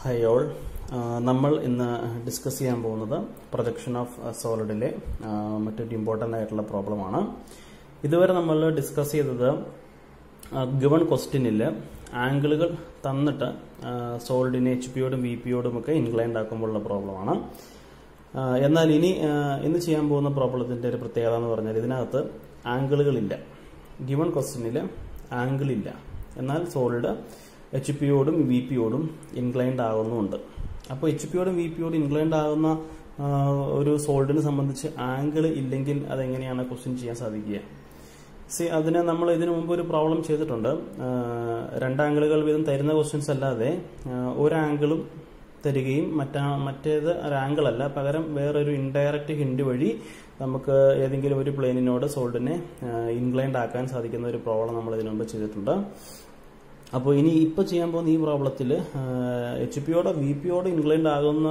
Hi all നമ്മൾ ഇന്ന് discuss ചെയ്യാൻ പോകുന്നത് പ്രൊജക്ഷൻ ഓഫ് സോളിഡിലെ മറ്റൊരു ഇമ്പോർട്ടന്റ് ആയിട്ടുള്ള പ്രോബ്ലമാണ് ഇതുവരെ നമ്മൾ ഡിസ്കസ് ചെയ്തത് ഗിവൺ ക്വസ്റ്റ്യനിൽ ആംഗിളുകൾ തന്നിട്ട് സോളിഡിനെ എച്ച് പിയോടും വി പിയോടും ഒക്കെ ഇൻക്ലൈൻഡ് ആക്കുമ്പോഴുള്ള പ്രോബ്ലമാണ് എന്നാൽ ഇനി ഇന്ന് ചെയ്യാൻ പോകുന്ന പ്രോബ്ലത്തിന്റെ ഒരു പ്രത്യേകത എന്ന് പറഞ്ഞാൽ ഇതിനകത്ത് ആംഗിളുകളില്ല ഗിവൺ ക്വസ്റ്റ്യനിൽ ആംഗിളില്ല എന്നാൽ സോളിഡ് എച്ച് പിയോടും വി പിയോടും ഇൻക്ലൈൻഡ് ആകുന്നുമുണ്ട് അപ്പോൾ എച്ച് പിയോടും വി പിയോടും ഇൻക്ലൈൻഡ് ആകുന്ന ഒരു സോൾഡിനെ സംബന്ധിച്ച് ആംഗിൾ ഇല്ലെങ്കിൽ അതെങ്ങനെയാണ് ക്വസ്റ്റ്യൻ ചെയ്യാൻ സാധിക്കുക? സി അതിന് നമ്മൾ ഇതിനു മുമ്പ് ഒരു പ്രോബ്ലം ചെയ്തിട്ടുണ്ട്. രണ്ട് ആംഗിളുകൾ വീതം തരുന്ന ക്വസ്റ്റ്യൻസ് അല്ലാതെ ഒരു ആംഗിളും തരികയും മറ്റാ മറ്റേത് അല്ല. പകരം വേറൊരു ഇൻഡയറക്റ്റ് ഹിൻഡ് വഴി നമുക്ക് ഏതെങ്കിലും ഒരു പ്ലെയിനിനോട് സോൾഡിനെ ഇൻക്ലൈൻഡ് ആക്കാൻ സാധിക്കുന്ന ഒരു പ്രോബ്ലം നമ്മൾ ഇതിനു മുമ്പ് ചെയ്തിട്ടുണ്ട്. അപ്പോൾ ഇനി ഇപ്പോൾ ചെയ്യാൻ പോകുന്ന ഈ പ്രോബ്ലത്തിൽ എച്ച് പിയോടോ വി പിയോടോ ഇൻക്ലൈൻഡ് ആകുന്ന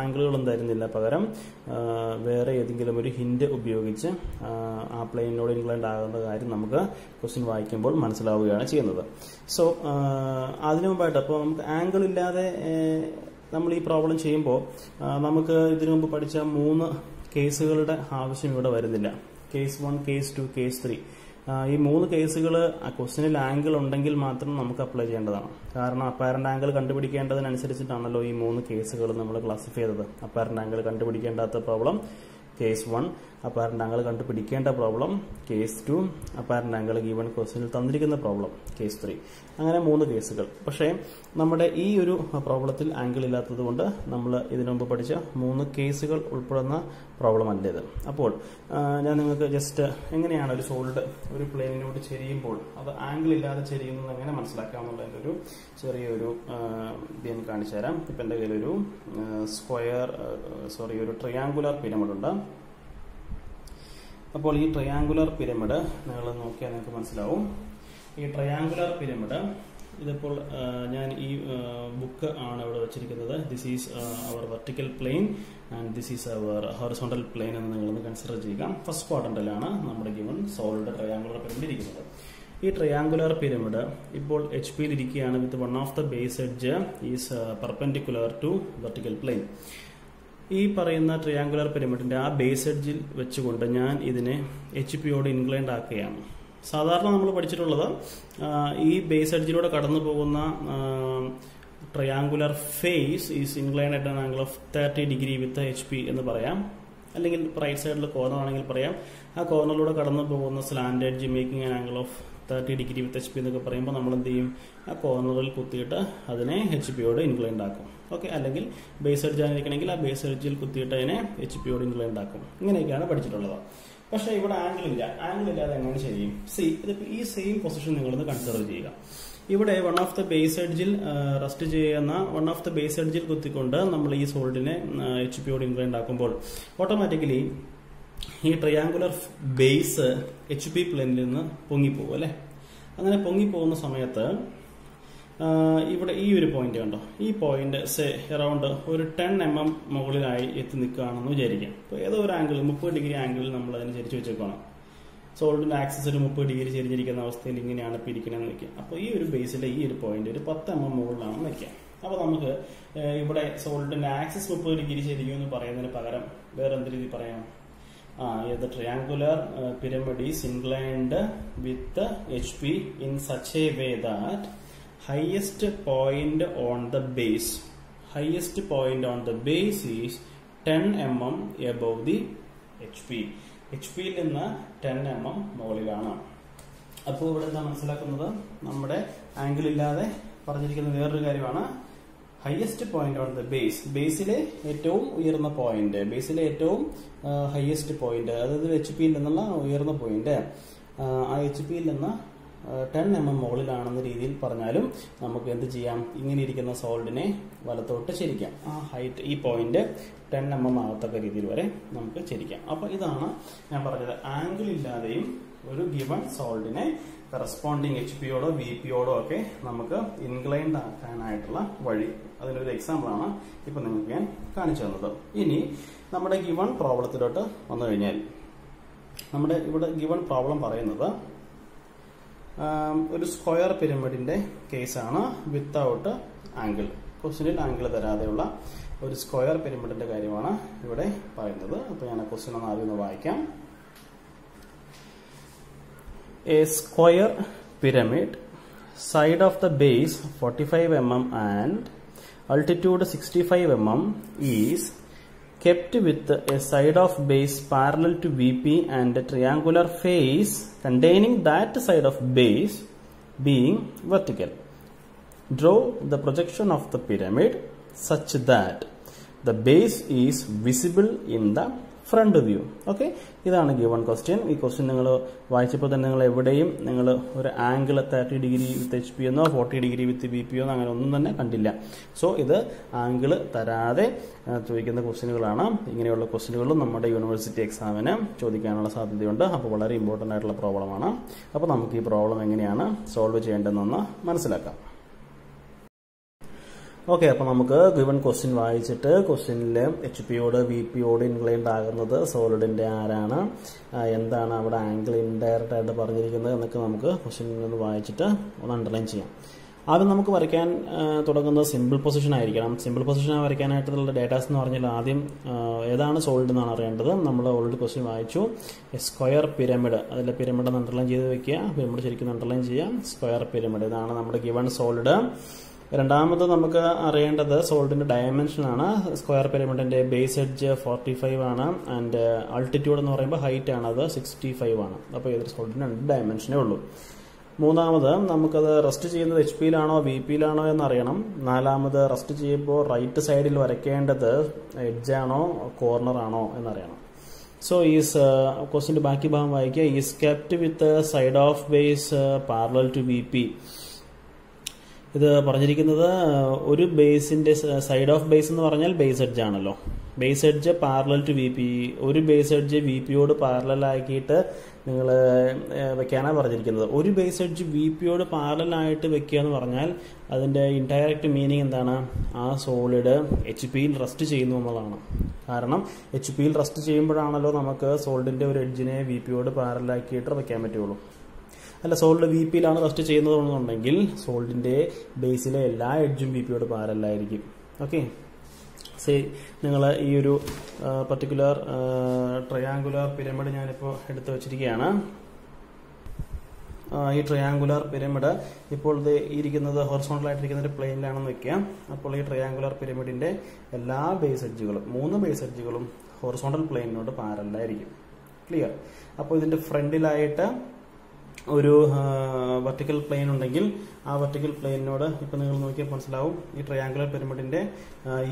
ആംഗിളുകളൊന്നും തരുന്നില്ല പകരം വേറെ ഏതെങ്കിലും ഒരു ഹിൻഡ് ഉപയോഗിച്ച് ആ പ്ലെയിനോട് ഇൻക്ലൈൻഡ് ആകുന്ന കാര്യം നമുക്ക് ക്വസ്റ്റ്യൻ വായിക്കുമ്പോൾ മനസ്സിലാവുകയാണ് ചെയ്യുന്നത്. സോ അതിനു മുമ്പായിട്ട് അപ്പോൾ നമുക്ക് ആംഗിൾ ഇല്ലാതെ നമ്മൾ ഈ പ്രോബ്ലം ചെയ്യുമ്പോൾ നമുക്ക് ഇതിനു മുമ്പ് പഠിച്ച മൂന്ന് കേസുകളുടെ ആവശ്യം ഇവിടെ വരുന്നില്ല. Case one case two case three. ഈ മൂന്ന് കേസുകൾ ക്വസ്റ്റിനിൽ ആംഗിൾ ഉണ്ടെങ്കിൽ മാത്രം നമുക്ക് അപ്ലൈ ചെയ്യേണ്ടതാണ്. കാരണം അപ്പാരന്റ് ആംഗിൾ കണ്ടുപിടിക്കേണ്ടതിനനുസരിച്ചിട്ടാണല്ലോ ഈ മൂന്ന് കേസുകൾ നമ്മൾ ക്ലാസിഫൈ ചെയ്തത്. Apparent angle കണ്ടുപിടിക്കേണ്ടാത്ത problem case one apparent angle കണ്ടുപിടിക്കേണ്ട problem case two apparent angle given ക്വസ്റ്റിനിൽ തന്നിരിക്കുന്ന പ്രോബ്ലം കേസ് ത്രീ അങ്ങനെ മൂന്ന് കേസുകൾ പക്ഷേ നമ്മുടെ ഈ ഒരു പ്രോബ്ലത്തിൽ ആംഗിൾ ഇല്ലാത്തത് കൊണ്ട് നമ്മൾ ഇതിനു മുമ്പ് പഠിച്ച മൂന്ന് കേസുകൾ ഉൾപ്പെടുന്ന പ്രോബ്ലം അല്ല ഇത്. അപ്പോൾ ഞാൻ നിങ്ങൾക്ക് ജസ്റ്റ് എങ്ങനെയാണ് ഒരു സോൾഡ് ഒരു പ്ലെയിനിനോട് ചെരിയുമ്പോൾ അത് ആംഗിൾ ഇല്ലാതെ ചെരിയുന്നത് എങ്ങനെ മനസ്സിലാക്കാമെന്നുള്ളതിന്റെ ഒരു ചെറിയൊരു ഇത് ഞാൻ കാണിച്ചു തരാം ഇപ്പം എന്റെ കയ്യിലൊരു സ്ക്വയർ സോറി ഒരു ട്രയാങ്കുലർ പിരമിഡ് ഉണ്ട്. അപ്പോൾ ഈ ട്രയാങ്കുലർ പിരമിഡ് നിങ്ങൾ നോക്കിയാൽ നിങ്ങൾക്ക് മനസ്സിലാവും. ഈ ട്രയാങ്കുലർ പിരമിഡ് ഇതിപ്പോൾ ഞാൻ ഈ ബുക്ക് ആണ് ഇവിടെ വെച്ചിരിക്കുന്നത്. This is our vertical plane and this is our horizontal plane എന്ന് നിങ്ങളൊന്ന് കൺസിഡർ ചെയ്യുക. ഫസ്റ്റ് ക്വാഡ്രന്റിലാണ് നമ്മുടെ ഗിവൺ സോളിഡ് ട്രയാങ്കുലർ പിരമിഡ് ഇരിക്കുന്നത്. ഈ ട്രയാങ്കുലർ പിരമിഡ് ഇപ്പോൾ എച്ച് പിയിൽ ഇരിക്കുകയാണ് with one of the base edge is perpendicular to vertical plane ഈ പറയുന്ന ട്രയാങ്കുലർ പിരമിഡിന്റെ ആ ബേസ് എഡ്ജിൽ വെച്ചുകൊണ്ട് ഞാൻ ഇതിനെ എച്ച് പിയോട് ഇൻക്ലൈൻഡ് ആക്കുകയാണ്. സാധാരണ നമ്മൾ പഠിച്ചിട്ടുള്ളത് ഈ ബേസ് എഡ്ജിലൂടെ കടന്നു പോകുന്ന triangular face is inclined at an angle of thirty degree with H P എന്ന് പറയാം. അല്ലെങ്കിൽ റൈറ്റ് സൈഡിൽ കോർണർ ആണെങ്കിൽ പറയാം. ആ കോർണറിലൂടെ കടന്നു പോകുന്ന slant edge making an angle of thirty degree with H P എന്നൊക്കെ പറയുമ്പോൾ നമ്മൾ എന്ത് ചെയ്യും? ആ കോർണറിൽ കുത്തിയിട്ട് അതിനെ എച്ച് പിയോട് ഇൻക്ലൈൻഡ് ആക്കും. ഓക്കെ അല്ലെങ്കിൽ ബേസ് എഡ്ജ് ആയിരിക്കണമെങ്കിൽ ആ ബേസ് എഡ്ജിൽ കുത്തിയിട്ട് അതിനെ എച്ച് പിയോട് ഇൻക്ലൈൻഡ് ഉണ്ടാക്കും ഇങ്ങനെയൊക്കെയാണ് പഠിച്ചിട്ടുള്ളത്. പക്ഷേ ഇവിടെ ആംഗിൾ ഇല്ല. ആംഗിൾ ഇല്ലാതെ എങ്ങനെ ചെയ്യും? സി ഇതിപ്പോൾ ഈ സെയിം പൊസിഷൻ നിങ്ങളൊന്ന് കൺസിഡർ ചെയ്യുക. ഇവിടെ വൺ ഓഫ് ദ ബേസ് എഡ്ജിൽ റെസ്റ്റ് ചെയ്യുന്ന വൺ ഓഫ് ദ ബേസ് എഡ്ജിൽ കുത്തിക്കൊണ്ട് നമ്മൾ ഈ സോൾഡിനെ എച്ച് പി ഓടി ഇൻക്ലൈൻഡ് ആക്കുമ്പോൾ ഓട്ടോമാറ്റിക്കലി ഈ ട്രയാങ്കുലർ ബേസ് എച്ച് പി പ്ലെയിനിൽ നിന്ന് പൊങ്ങിപ്പോകും അല്ലേ? അങ്ങനെ പൊങ്ങിപ്പോകുന്ന സമയത്ത് ഇവിടെ ഈ ഒരു പോയിന്റ് കണ്ടോ? ഈ പോയിന്റ് സേ അറൗണ്ട് ഒരു ടെൻ എം എം മുകളിലായി എത്തി നിൽക്കുകയാണെന്ന് വിചാരിക്കാം. അപ്പോൾ ഏതോ ഒരു ആംഗിൾ മുപ്പത് ഡിഗ്രി ആംഗിളിൽ നമ്മൾ അതിന് ചരിച്ചു വെച്ചേക്കണം സോൾഡിന്റെ ആക്സസ് ഒരു മുപ്പത് ഡിഗ്രി ചെരിഞ്ഞിരിക്കുന്ന അവസ്ഥയിൽ ഇങ്ങനെയാണ് ഇപ്പോൾ ഇരിക്കണമെന്ന് വെക്കുക അപ്പോൾ ഈ ഒരു ബേസിലെ ഈ ഒരു പോയിന്റ് ഒരു പത്ത് എം എം മുകളിലാണെന്ന് വെക്കുക അപ്പോൾ നമുക്ക് ഇവിടെ സോൾഡിന്റെ ആക്സസ് മുപ്പത് ഡിഗ്രി ചെരിക്കുമെന്ന് പറയുന്നതിന് പകരം വേറെ എന്ത് രീതി പറയാം? ആ ഇത് triangular pyramid is inclined with H P in such a way that highest point on the base. Highest point on the base is 10 mm above the HP H പിയിൽ നിന്ന് ടെൻ എം എം മുകളിലാണ്. അപ്പോൾ ഇവിടെ എന്താ മനസ്സിലാക്കുന്നത്? നമ്മുടെ angle ഇല്ലാതെ പറഞ്ഞിരിക്കുന്ന വേറൊരു കാര്യമാണ്. Highest point on the base ബേസിലെ ഏറ്റവും ഉയർന്ന പോയിന്റ് ബേസിലെ ഏറ്റവും ഹയസ്റ്റ് പോയിന്റ് അതായത് എച്ച് പിയിൽ നിന്നുള്ള ഉയർന്ന പോയിന്റ് ആ എച്ച് പിയിൽ നിന്ന് ടെൻ എം എം മുകളിലാണെന്ന രീതിയിൽ പറഞ്ഞാലും നമുക്ക് എന്ത് ചെയ്യാം? ഇങ്ങനെ ഇരിക്കുന്ന സോൾഡിനെ വലത്തോട്ട് ചരിക്കാം. ആ ഹൈറ്റ് ഈ പോയിന്റ് ടെൻ എം എം ആകത്തക്ക രീതിയിൽ വരെ നമുക്ക് ചരിക്കാം. അപ്പൊ ഇതാണ് ഞാൻ പറഞ്ഞത്. ആംഗിൾ ഇല്ലാതെയും ഒരു ഗിവൺ സോൾഡിനെ കറസ്പോണ്ടിങ് എച്ച് പിയോടോ വി പിയോടോ ഒക്കെ നമുക്ക് ഇൻക്ലൈൻഡ് ആക്കാനായിട്ടുള്ള വഴി. അതിനൊരു എക്സാമ്പിൾ ആണ് ഇപ്പൊ നിങ്ങൾക്ക് ഞാൻ കാണിച്ചു തന്നത്. ഇനി നമ്മുടെ ഗിവൺ പ്രോബ്ലത്തിലോട്ട് വന്നു കഴിഞ്ഞാൽ നമ്മുടെ ഇവിടെ ഗിവൺ പ്രോബ്ലം പറയുന്നത് ഒരു സ്ക്വയർ പിരമിഡിന്റെ കേസാണ് വിത്തൗട്ട് ആംഗിൾ. ക്വസ്റ്റിനിൽ ആംഗിൾ തരാതെയുള്ള ഒരു സ്ക്വയർ പിരമിഡിന്റെ കാര്യമാണ് ഇവിടെ പറയുന്നത്. അപ്പോൾ ഞാൻ ക്വസ്റ്റ്യൻ ഒന്ന് ആദ്യം ഒന്ന് വായിക്കാം. A square pyramid side of the base forty five M M 45 altitude sixty altitude 65 mm is kept with a side of base parallel to VP and a triangular face containing that side of base being vertical. Draw the projection of the pyramid such that the base is visible in the front view okay ഇതാണ് given question ഈ question നിങ്ങൾ വായിച്ചപ്പോൾ തന്നെ നിങ്ങൾ എവിടെയും നിങ്ങൾ ഒരു angle thirty degree with H P എന്നോ forty degree with B P എന്നോ അങ്ങനെ ഒന്നും തന്നെ കണ്ടില്ല. സോ ഇത് ആംഗിൾ തരാതെ ചോദിക്കുന്ന ക്വസ്റ്റ്യനുകളാണ് ഇങ്ങനെയുള്ള ക്വസ്റ്റ്യനുകളും നമ്മുടെ യൂണിവേഴ്സിറ്റി എക്സാമിന് ചോദിക്കാനുള്ള സാധ്യതയുണ്ട്. അപ്പോൾ വളരെ ഇമ്പോർട്ടന്റ് ആയിട്ടുള്ള പ്രോബ്ലമാണ് അപ്പോൾ നമുക്ക് ഈ പ്രോബ്ലം എങ്ങനെയാണ് സോൾവ് ചെയ്യേണ്ടതെന്ന് മനസ്സിലാക്കാം. ഓക്കെ അപ്പോൾ നമുക്ക് ഗിവൺ ക്വസ്റ്റ്യൻ വായിച്ചിട്ട് ക്വസ്റ്റ്യനിൽ എച്ച് പിയോട് വി പിയോട് ഇൻക്ലൈൻഡ് ആകുന്നത് സോളിഡിന്റെ ആരാണ്? എന്താണ് അവിടെ ആംഗിൾ ഇൻഡയറക്റ്റ് ആയിട്ട് പറഞ്ഞിരിക്കുന്നത് എന്നൊക്കെ നമുക്ക് ക്വസ്റ്റ്യനിൽ വായിച്ചിട്ട് ഒന്ന് അണ്ടർലൈൻ ചെയ്യാം. ആദ്യം നമുക്ക് വരയ്ക്കാൻ തുടങ്ങുന്നത് സിമ്പിൾ പൊസിഷൻ ആയിരിക്കണം. സിമ്പിൾ പൊസിഷൻ വരയ്ക്കാനായിട്ടുള്ള ഡേറ്റാസ് എന്ന് പറഞ്ഞാൽ ആദ്യം ഏതാണ് സോൾഡ് എന്നാണ് അറിയേണ്ടത്? നമ്മൾ ഓൾറെഡി ക്വസ്റ്റ്യൻ വായിച്ചു. സ്ക്വയർ പിരമിഡ് അതിലെ പിരമിഡ് അണ്ടർലൈൻ ചെയ്ത് വെക്കുക. പിരമിഡ് ശരിക്കും അണ്ടർലൈൻ ചെയ്യാം. സ്ക്വയർ പിരമിഡ് ഇതാണ് നമ്മുടെ ഗിവൺ സോളിഡ് രണ്ടാമത് നമുക്ക് അറിയേണ്ടത് സോൾഡിന്റെ ഡയമെൻഷൻ ആണ്. സ്ക്വയർ പിരമിഡിന്റെ ബേസ് എഡ്ജ് ഫോർട്ടി ഫൈവ് ആണ്. ആൻഡ് ആൾട്ടിറ്റ്യൂഡ് എന്ന് പറയുമ്പോൾ ഹൈറ്റ് ആണ് അത് സിക്സ്റ്റി ഫൈവ് ആണ്. അപ്പോൾ ഏതൊരു സോൾഡിന് രണ്ട് ഡയമെൻഷനേ ഉള്ളൂ. മൂന്നാമത് നമുക്കത് റെസ്റ്റ് ചെയ്യുന്നത് എച്ച് പിയിലാണോ ബി പിയിലാണോ എന്നറിയണം. നാലാമത് റെസ്റ്റ് ചെയ്യുമ്പോൾ റൈറ്റ് സൈഡിൽ വരയ്ക്കേണ്ടത് എഡ്ജാണോ കോർണർ ആണോ എന്നറിയണം. സോ ഈസ് ക്വസ്റ്റിന്റെ ബാക്കി ഭാഗം വായിക്കുക. Is kept with side of base parallel to B P ഇത് പറഞ്ഞിരിക്കുന്നത് ഒരു ബേസിന്റെ സൈഡ് ഓഫ് ബേസ് എന്ന് പറഞ്ഞാൽ ബേസ് എഡ്ജ് ആണല്ലോ. Base edge parallel to V P ഒരു ബേസ് എഡ്ജ് വി പിയോട് പാരലൽ ആക്കിയിട്ട് നിങ്ങൾ വെക്കാനാണ് പറഞ്ഞിരിക്കുന്നത്. ഒരു ബേസ് എഡ്ജ് വി പിയോട് പാരലൽ ആയിട്ട് വെക്കുക എന്ന് പറഞ്ഞാൽ അതിന്റെ ഇൻഡയറക്റ്റ് മീനിങ് എന്താണ്? ആ സോളിഡ് എച്ച് പിയിൽ റെസ്റ്റ് ചെയ്യുന്നു എന്നുള്ളതാണ്. കാരണം എച്ച് പിയിൽ റെസ്റ്റ് ചെയ്യുമ്പോഴാണല്ലോ നമുക്ക് സോൾഡിന്റെ ഒരു എഡ്ജിനെ വി പിയോട് പാരലാക്കിയിട്ട് വെക്കാൻ പറ്റുള്ളൂ അല്ല സോൾഡ് വി പിയിലാണ് റെസ്റ്റ് ചെയ്യുന്നതെന്നുണ്ടെങ്കിൽ സോൾഡിന്റെ ബേസിലെ എല്ലാ എഡ്ജും വി പിയോട് പാരലായിരിക്കും ഓക്കെ സേ നിങ്ങൾ ഈ ഒരു പർട്ടിക്കുലർ ട്രയാങ്കുലർ പിരമിഡ് ഞാനിപ്പോൾ എടുത്തു വച്ചിരിക്കുകയാണ്. ഈ ട്രയാങ്കുലർ പിരമിഡ് ഇപ്പോൾ ഇത് ഇരിക്കുന്നത് ഹൊറിസോണ്ടലായിട്ടിരിക്കുന്ന ഒരു പ്ലെയിനിലാണെന്ന് വെക്കുക. അപ്പോൾ ഈ ട്രയാങ്കുലർ പിരമിഡിന്റെ എല്ലാ ബേസ് എഡ്ജുകളും മൂന്ന് ബേസ് എഡ്ജുകളും ഹൊറിസോണ്ടൽ പ്ലെയിനിനോട് പാരലായിരിക്കും ക്ലിയർ അപ്പോൾ ഇതിന്റെ ഫ്രണ്ടിലായിട്ട് ഒരു വെർട്ടിക്കൽ പ്ലെയിൻ ഉണ്ടെങ്കിൽ ആ വെർട്ടിക്കൽ പ്ലെയിനോട് ഇപ്പം നിങ്ങൾ നോക്കിയാൽ മനസ്സിലാവും. ഈ ട്രയാങ്കുലർ പിരമിഡിന്റെ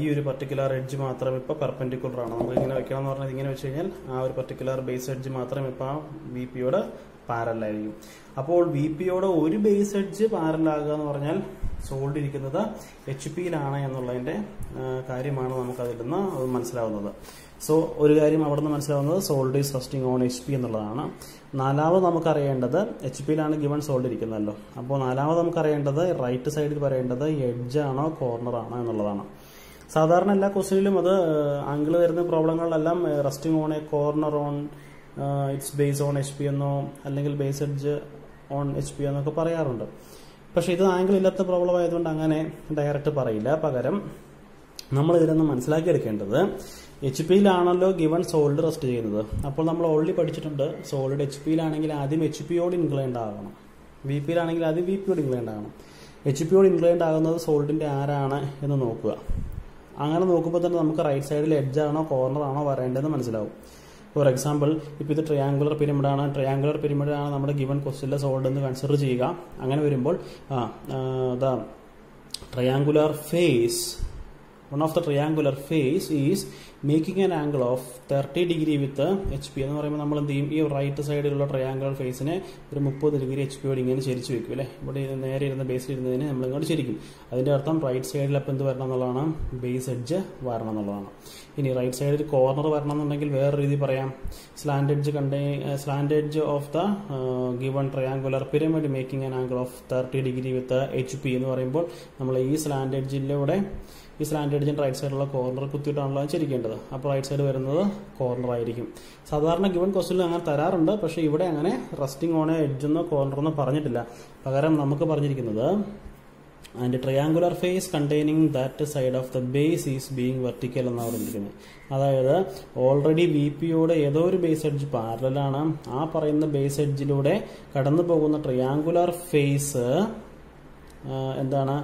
ഈ ഒരു പർട്ടിക്കുലർ എഡ്ജ് മാത്രം ഇപ്പോൾ പെർപെൻഡിക്കുലർ ആണ്. നമ്മൾ ഇങ്ങനെ വെക്കണം എന്ന് പറഞ്ഞാൽ ഇങ്ങനെ വെച്ച് കഴിഞ്ഞാൽ ആ ഒരു പർട്ടിക്കുലർ ബേസ് എഡ്ജ് മാത്രം ഇപ്പോൾ ആ ബി പിയോട് പാരലായിരിക്കും അപ്പോൾ ബി പിയോട് ഒരു ബേസ് എഡ്ജ് പാരലാകുക എന്ന് പറഞ്ഞാൽ സോൾഡ് ഇരിക്കുന്നത് എച്ച് പിയിലാണ് എന്നുള്ളതിന്റെ കാര്യമാണ് നമുക്കതിൽ നിന്ന് മനസ്സിലാവുന്നത്. സോ ഒരു കാര്യം അവിടെ നിന്ന് മനസ്സിലാവുന്നത് solid is resting on H P എന്നുള്ളതാണ്. നാലാമത് നമുക്കറിയേണ്ടത് എച്ച് പിയിലാണ് ഗിവൺ സോൾഡ് ഇരിക്കുന്നതല്ലോ അപ്പോൾ നാലാമത് നമുക്ക് അറിയേണ്ടത് റൈറ്റ് സൈഡിൽ പറയേണ്ടത് എഡ്ജ് ആണോ കോർണർ ആണോ എന്നുള്ളതാണ്. സാധാരണ എല്ലാ ക്വസ്റ്റിനിലും അത് ആംഗിൾ വരുന്ന പ്രോബ്ലങ്ങളിലെല്ലാം resting on a corner on its base on H P എന്നോ അല്ലെങ്കിൽ base edge on H P എന്നൊക്കെ പറയാറുണ്ട്. പക്ഷെ ഇത് ആംഗിൾ ഇല്ലാത്ത പ്രോബ്ലം ആയതുകൊണ്ട് അങ്ങനെ ഡയറക്റ്റ് പറയില്ല. പകരം നമ്മൾ ഇതിലൊന്ന് മനസ്സിലാക്കിയെടുക്കേണ്ടത് എച്ച് പിയിലാണല്ലോ ഗിവൺ സോൾഡ് റെസ്റ്റ് ചെയ്യുന്നത്. അപ്പോൾ നമ്മൾ ഓൾറെഡി പഠിച്ചിട്ടുണ്ട് സോളിഡ് എച്ച് പിയിലാണെങ്കിൽ ആദ്യം എച്ച് പിയോട് ഇൻക്ലൈൻഡ് ആകണം വി പിയിലാണെങ്കിൽ ആദ്യം വി പിയോട് ഇൻക്ലൈൻഡ് ആകണം എച്ച് പിയോട് ഇൻക്ലൈൻഡ് ആകുന്നത് സോൾഡിന്റെ ആരാണ് എന്ന് നോക്കുക. അങ്ങനെ നോക്കുമ്പോൾ തന്നെ നമുക്ക് റൈറ്റ് സൈഡിൽ എഡ്ജ് ആണോ കോർണർ ആണോ വരേണ്ടതെന്ന് മനസ്സിലാവും. ഫോർ എക്സാമ്പിൾ ഇപ്പോൾ ഇത് ട്രയാങ്കുലർ പിരമിഡ് ആണ്. ട്രയാങ്കുലർ പിരമിഡ് ആണ് നമ്മുടെ ഗിവൺ ക്വസ്റ്റിലെ സോൾഡ് എന്ന് കൺസിഡർ ചെയ്യുക. അങ്ങനെ വരുമ്പോൾ ആ the triangular face one of the triangular face is making an angle of thirty degree with H P എന്ന് പറയുമ്പോൾ നമ്മൾ എന്ത് ചെയ്യും? ഈ റൈറ്റ് സൈഡിലുള്ള ട്രയാങ്കിൾ ഫേസിനെ ഒരു മുപ്പത് ഡിഗ്രി എച്ച് പിയോട് ഇങ്ങനെ ചെരിച്ച് വെക്കും അല്ലേ? ഇവിടെ നേരെ ഇരുന്ന ബേസിൽ ഇരുന്നതിനെ നമ്മൾ ഇങ്ങോട്ട് ചെരിക്കും. അതിന്റെ അർത്ഥം റൈറ്റ് സൈഡിൽ അപ്പം എന്ത് വരണം എന്നുള്ളതാണ്? ബേസ് എഡ്ജ് വരണം എന്നുള്ളതാണ്. ഇനി റൈറ്റ് സൈഡിൽ കോർണർ വരണം എന്നുണ്ടെങ്കിൽ വേറെ രീതി പറയാം. സ്ലാൻഡ് എഡ്ജ് കണ്ടേ slant of the given triangular pyramid making an angle of thirty degree with H P എന്ന് പറയുമ്പോൾ നമ്മൾ ഈ സ്ലാൻഡ് എഡ്ജിലൂടെ ഈ സ്ലാൻഡ് റൈറ്റ് സൈഡിലുള്ള കോർണർ കുത്തിയിട്ടാണല്ലോ ചിരിക്കേണ്ടത്. അപ്പോൾ റൈറ്റ് സൈഡ് വരുന്നത് കോർണർ ആയിരിക്കും. സാധാരണ ഗിവൺ ക്വസ്റ്റിൽ അങ്ങനെ തരാറുണ്ട്. പക്ഷേ ഇവിടെ അങ്ങനെ റെസ്റ്റിംഗ് ഓൺ എഡ്ജെന്നോ കോർണറെന്നോ പറഞ്ഞിട്ടില്ല. പകരം നമുക്ക് പറഞ്ഞിരിക്കുന്നത് and triangular face containing that side of the base is being vertical എന്നാണ് പറഞ്ഞിരിക്കുന്നത്. അതായത് ഓൾറെഡി വി പിയോട് ഏതോ ഒരു ബേസ് എഡ്ജ് പാരലാണ് ആ പറയുന്ന ബേസ് എഡ്ജിലൂടെ കടന്നു പോകുന്ന ട്രയാങ്കുലർ ഫേസ് എന്താണ്?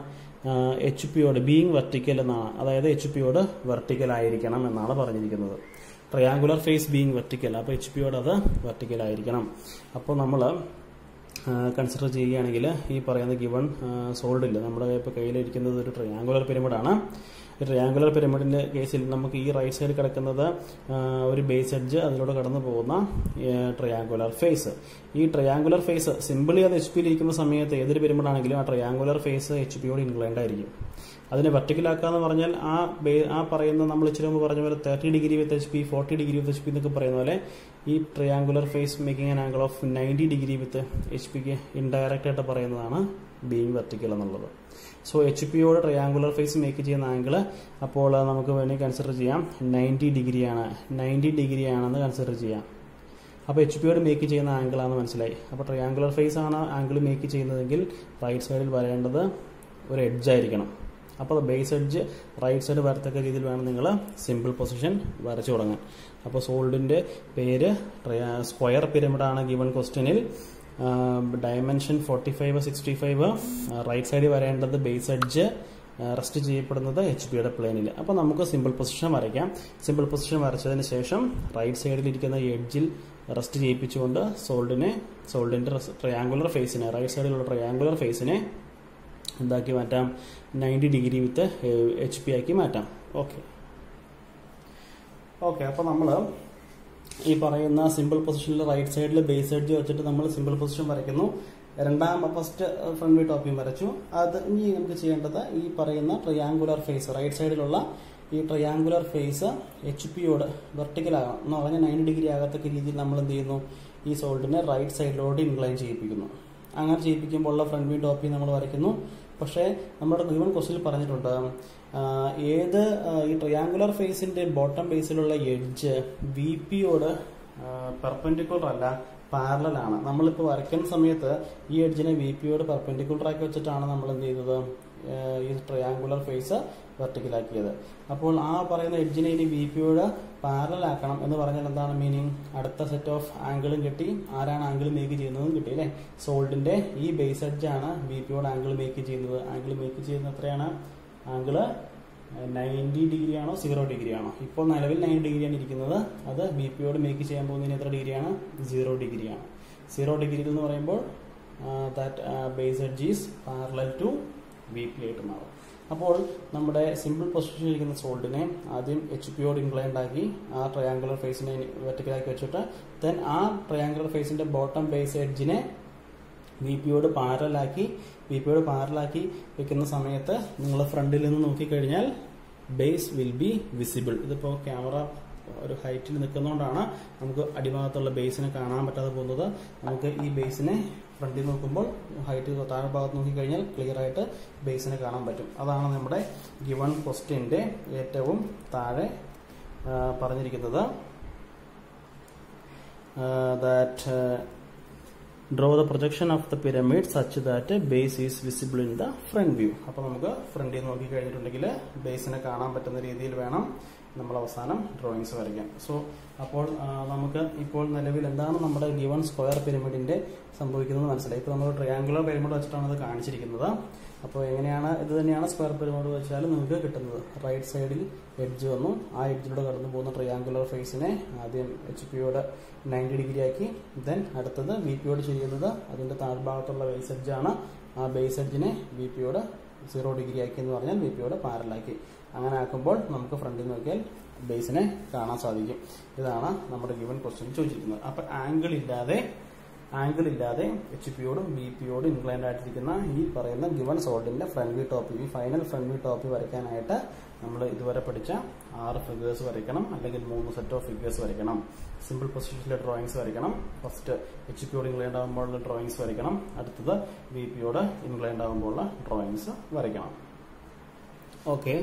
എച്ച് പിയോട് ബീങ് വെർട്ടിക്കൽ എന്നാണ് അതായത് എച്ച് പിയോട് വെർട്ടിക്കൽ ആയിരിക്കണം എന്നാണ് പറഞ്ഞിരിക്കുന്നത്. ട്രയാങ്കുലർ ഫേസ് ബീങ് വെർട്ടിക്കൽ അപ്പോൾ എച്ച് പിയോട് അത് വെർട്ടിക്കൽ ആയിരിക്കണം. അപ്പോൾ നമ്മൾ കൺസിഡർ ചെയ്യുകയാണെങ്കിൽ ഈ പറയുന്ന ഗിവൺ സോൾഡിൽ നമ്മുടെ ഇപ്പോൾ കയ്യിലിരിക്കുന്നത് ഒരു ട്രയാങ്കുലർ പിരമിഡാണ് ട്രയാങ്കുലർ പിരമിഡിന്റെ കേസിൽ നമുക്ക് ഈ റൈറ്റ് സൈഡ് കിടക്കുന്നത് ഒരു ബേസ് എഡ്ജ് അതിലൂടെ കടന്നു പോകുന്ന ട്രയാങ്കുലർ ഫേസ് ഈ ട്രയാങ്കുലർ ഫേസ് സിമ്പിളി അത് എച്ച് പിയിൽ ഇരിക്കുന്ന സമയത്ത് ഏതൊരു പിരമിഡാണെങ്കിലും ആ ട്രയാങ്കുലർ ഫേസ് എച്ച് പിയോട് ഇൻക്ലൈൻഡ് ആയിരിക്കും. അതിനെ വെർട്ടിക്കലാക്കുക എന്ന് പറഞ്ഞാൽ ആ ബേ ആ പറയുന്ന നമ്മൾ ഇച്ചിരി മുമ്പ് പറഞ്ഞ പോലെ thirty degree with H P forty degree with H P എന്നൊക്കെ പറയുന്ന പോലെ ഈ triangular face making an angle of ninety degree with H pick indirect ആയിട്ട് പറയുന്നതാണ് ബീങ് വെർട്ടിക്കൽ എന്നുള്ളത്. സോ എച്ച് പിയോട് ട്രയാങ്കുലർ ഫേസ് മേക്ക് ചെയ്യുന്ന ആംഗിൾ അപ്പോൾ നമുക്ക് വേണമെങ്കിൽ കൺസിഡർ ചെയ്യാം. നയന്റി ഡിഗ്രിയാണ്. നയന്റി ഡിഗ്രി ആണെന്ന് കൺസിഡർ ചെയ്യാം. അപ്പോൾ എച്ച് പിയോട് മേക്ക് ചെയ്യുന്ന ആംഗിളാണെന്ന് മനസ്സിലായി. അപ്പോൾ ട്രയാങ്കുലർ ഫേസ് ആണ് ആംഗിൾ മേക്ക് ചെയ്യുന്നതെങ്കിൽ റൈറ്റ് സൈഡിൽ വരേണ്ടത് ഒരു എഡ്ജ് ആയിരിക്കണം. അപ്പോൾ ബേസ് എഡ്ജ് റൈറ്റ് സൈഡ് വരത്തക്ക രീതിയിൽ വേണം നിങ്ങൾ സിമ്പിൾ പൊസിഷൻ വരച്ചു തുടങ്ങാൻ. അപ്പോൾ സോൾഡിന്റെ പേര് സ്ക്വയർ പിരമിഡാണ് ഗിവൺ ക്വസ്റ്റ്യനിൽ dimension forty five sixty five right സൈഡിൽ വരേണ്ടത് ബേസ് എഡ്ജ് റെസ്റ്റ് ചെയ്യപ്പെടുന്നത് എച്ച് പിയുടെ പ്ലെയിനിൽ അപ്പോൾ നമുക്ക് സിമ്പിൾ പൊസിഷൻ വരയ്ക്കാം. സിമ്പിൾ പൊസിഷൻ വരച്ചതിന് ശേഷം റൈറ്റ് സൈഡിൽ ഇരിക്കുന്ന എഡ്ജിൽ റെസ്റ്റ് ചെയ്യിപ്പിച്ചുകൊണ്ട് സോൾഡിനെ സോൾഡിന്റെ ട്രയാങ്കുലർ ഫേസിനെ റൈറ്റ് സൈഡിലുള്ള ട്രയാങ്കുലർ ഫേസിനെ എന്താക്കി മാറ്റാം? Ninety degree with H P ആക്കി മാറ്റാം. ഓക്കെ ഓക്കെ അപ്പോൾ നമ്മൾ ഈ പറയുന്ന സിമ്പിൾ പൊസിഷനിൽ റൈറ്റ് സൈഡിൽ ബേസ് എഡ്ജ് വെച്ചിട്ട് നമ്മൾ സിമ്പിൾ പൊസിഷൻ വരയ്ക്കുന്നു. രണ്ടാം ഫസ്റ്റ് ഫ്രണ്ട് വ്യൂ ടോപ്പിയും വരച്ചു. അത് ഇനി നമുക്ക് ചെയ്യേണ്ടത് ഈ പറയുന്ന ട്രയാങ്കുലർ ഫേസ് റൈറ്റ് സൈഡിലുള്ള ഈ ട്രയാങ്കുലർ ഫേസ് എച്ച് പിയോട് വെർട്ടിക്കൽ ആകണം. എന്ന് പറഞ്ഞാൽ നയന്റി ഡിഗ്രി ആകത്തക്ക രീതിയിൽ നമ്മൾ എന്ത് ചെയ്യുന്നു? ഈ സോൾഡിനെ റൈറ്റ് സൈഡിലോട്ട് ഇൻക്ലൈൻ ചെയ്യിപ്പിക്കുന്നു. അങ്ങനെ ചെയ്യിപ്പിക്കുമ്പോൾ ഉള്ള ഫ്രണ്ട് വ്യൂ ടോപ്പി നമ്മൾ വരയ്ക്കുന്നു. പക്ഷേ നമ്മുടെ മുഴുവൻ ക്വസ്റ്റിൽ പറഞ്ഞിട്ടുണ്ട് ഏത് ഈ ട്രയാങ്കുലർ ഫേസിന്റെ ബോട്ടം ബേസിലുള്ള എഡ്ജ് വി പിയോട് പെർപെൻഡിക്കുലർ അല്ല പാരലൽ ആണ്. നമ്മളിപ്പോൾ വരയ്ക്കുന്ന സമയത്ത് ഈ എഡ്ജിനെ വി പിയോട് പെർപെൻഡിക്കുലർ ആക്കി വെച്ചിട്ടാണ് നമ്മൾ എന്ത് ചെയ്തത്? ഈ ട്രയാങ്കുലർ ഫേസ് വെർട്ടിക്കലാക്കിയത് അപ്പോൾ ആ പറയുന്ന എഡ്ജിനെ ഇനി വി പിയോട് പാരലൽ ആക്കണം എന്ന് പറഞ്ഞാൽ എന്താണ് മീനിങ് അടുത്ത സെറ്റ് ഓഫ് ആംഗിളും കിട്ടി. ആരാണ് ആംഗിൾ മേക്ക് ചെയ്യുന്നതും കിട്ടി അല്ലേ? സോൾഡിന്റെ ഈ ബേസ് എഡ്ജാണ് വി പിയോട് ആംഗിൾ മേക്ക് ചെയ്യുന്നത്. ആംഗിൾ മേക്ക് ചെയ്യുന്നത് എത്രയാണ്? ആംഗിൾ നയന്റി ഡിഗ്രി ആണോ സീറോ ഡിഗ്രി ആണോ ഇപ്പോൾ നിലവിൽ നയന്റി ഡിഗ്രിയാണ് ഇരിക്കുന്നത്. അത് ബി പിയോട് മേക്ക് ചെയ്യാൻ പോകുന്നതിന് എത്ര ഡിഗ്രിയാണ്? സീറോ ഡിഗ്രിയാണ്. സീറോ ഡിഗ്രി എന്ന് പറയുമ്പോൾ that base edge is parallel to B P ആയിട്ട് മാറും അപ്പോൾ നമ്മുടെ സിമ്പിൾ പൊസിഷനിൽ ഇരിക്കുന്ന സോൾഡിനെ ആദ്യം എച്ച് പിയോട് ഇൻക്ലൈൻഡ് ആക്കി ആ ട്രയാങ്കുലർ ഫേസിനെ വെർട്ടിക്കലാക്കി വെച്ചിട്ട് ദെൻ ആ ട്രയാങ്കുലർ ഫേസിന്റെ ബോട്ടം ബേസ് എഡ്ജിനെ വി പിയോട് പാരലാക്കി വി പിയോട് പാരലാക്കി വെക്കുന്ന സമയത്ത് നിങ്ങൾ ഫ്രണ്ടിൽ നിന്ന് നോക്കിക്കഴിഞ്ഞാൽ ബേസ് വിൽ ബി വിസിബിൾ ഇതിപ്പോൾ ക്യാമറ ഒരു ഹൈറ്റിൽ നിൽക്കുന്നതുകൊണ്ടാണ് നമുക്ക് അടിഭാഗത്തുള്ള ബേസിനെ കാണാൻ പറ്റാതെ പോകുന്നത്. നമുക്ക് ഈ ബേസിനെ ഫ്രണ്ടിൽ നോക്കുമ്പോൾ ഹൈറ്റ് താഴെ ഭാഗത്ത് നോക്കിക്കഴിഞ്ഞാൽ ക്ലിയർ ആയിട്ട് ബേസിനെ കാണാൻ പറ്റും. അതാണ് നമ്മുടെ ഗിവൺ ക്വസ്റ്റ്യന്റെ ഏറ്റവും താഴെ പറഞ്ഞിരിക്കുന്നത്. That draw the projection of the pyramid such that base is visible in the front view അപ്പോൾ നമുക്ക് ഫ്രണ്ടിൽ നോക്കി കഴിഞ്ഞിട്ടുണ്ടെങ്കിൽ ബേസിനെ കാണാൻ പറ്റുന്ന രീതിയിൽ വേണം നമ്മൾ അവസാനം ഡ്രോയിങ്സ് വരയ്ക്കാൻ. സോ അപ്പോൾ നമുക്ക് ഇപ്പോൾ നിലവിൽ എന്താണ് നമ്മുടെ ഗിവൺ സ്ക്വയർ പിരമിഡിന്റെ സംഭവിക്കുന്നത് മനസ്സിലായി. ഇപ്പോൾ നമ്മൾ ട്രയാങ്കുലർ പിരമിഡ് വെച്ചിട്ടാണ് അത് കാണിച്ചിരിക്കുന്നത്. അപ്പോൾ എങ്ങനെയാണ് ഇത് തന്നെയാണ് സ്ക്വയർ പിരമിഡ് വെച്ചാൽ നമുക്ക് കിട്ടുന്നത്. റൈറ്റ് സൈഡിൽ എഡ്ജ് വന്നു. ആ എഡ്ജിലൂടെ കടന്നു പോകുന്ന ട്രയാങ്കുലർ ഫേസിനെ ആദ്യം എച്ച് പിയോട് നയന്റി ഡിഗ്രി ആക്കി ദെൻ അടുത്തത് വി പിയോട് ചെയ്യുന്നത് അതിന്റെ താഴ്ഭാഗത്തുള്ള ബേസ് എഡ്ജാണ് ആ ബേസ് എഡ്ജിനെ വി പിയോട് സീറോ ഡിഗ്രി ആക്കി എന്ന് പറഞ്ഞാൽ വി പിയോട് പാരലാക്കി അങ്ങനെ ആക്കുമ്പോൾ നമുക്ക് ഫ്രണ്ടിൽ നോക്കിയാൽ ബേസിനെ കാണാൻ സാധിക്കും. ഇതാണ് നമ്മുടെ ഗിവൻ ക്വസ്റ്റ്യൻ ചോദിച്ചിരിക്കുന്നത്. അപ്പം ആംഗിൾ ഇല്ലാതെ ആംഗിൾ ഇല്ലാതെ എച്ച് പിയോടും ബി പിയോടും ഇൻക്ലൈൻഡ് ആയിട്ടിരിക്കുന്ന ഈ പറയുന്ന ഗിവൺ സോൾഡിന്റെ ഫ്രണ്ട് വ്യൂ ടോപ്പ് ഈ ഫൈനൽ ഫ്രണ്ട് വ്യൂ ടോപ്പ് വരയ്ക്കാനായിട്ട് നമ്മൾ ഇതുവരെ പഠിച്ച ആറ് ഫിഗേഴ്സ് വരയ്ക്കണം അല്ലെങ്കിൽ മൂന്ന് സെറ്റ് ഓഫ് ഫിഗേഴ്സ് വരയ്ക്കണം. സിമ്പിൾ പൊസിഷനിലെ ഡ്രോയിങ്സ് വരയ്ക്കണം. ഫസ്റ്റ് എച്ച് പിയോട് ഇൻക്ലൈൻഡ് ആകുമ്പോഴുള്ള ഡ്രോയിങ്സ് വരയ്ക്കണം. അടുത്തത് ബി പിയോട് ഇൻക്ലൈൻഡ് ആകുമ്പോഴുള്ള ഡ്രോയിങ്സ് വരയ്ക്കണം. ഓക്കെ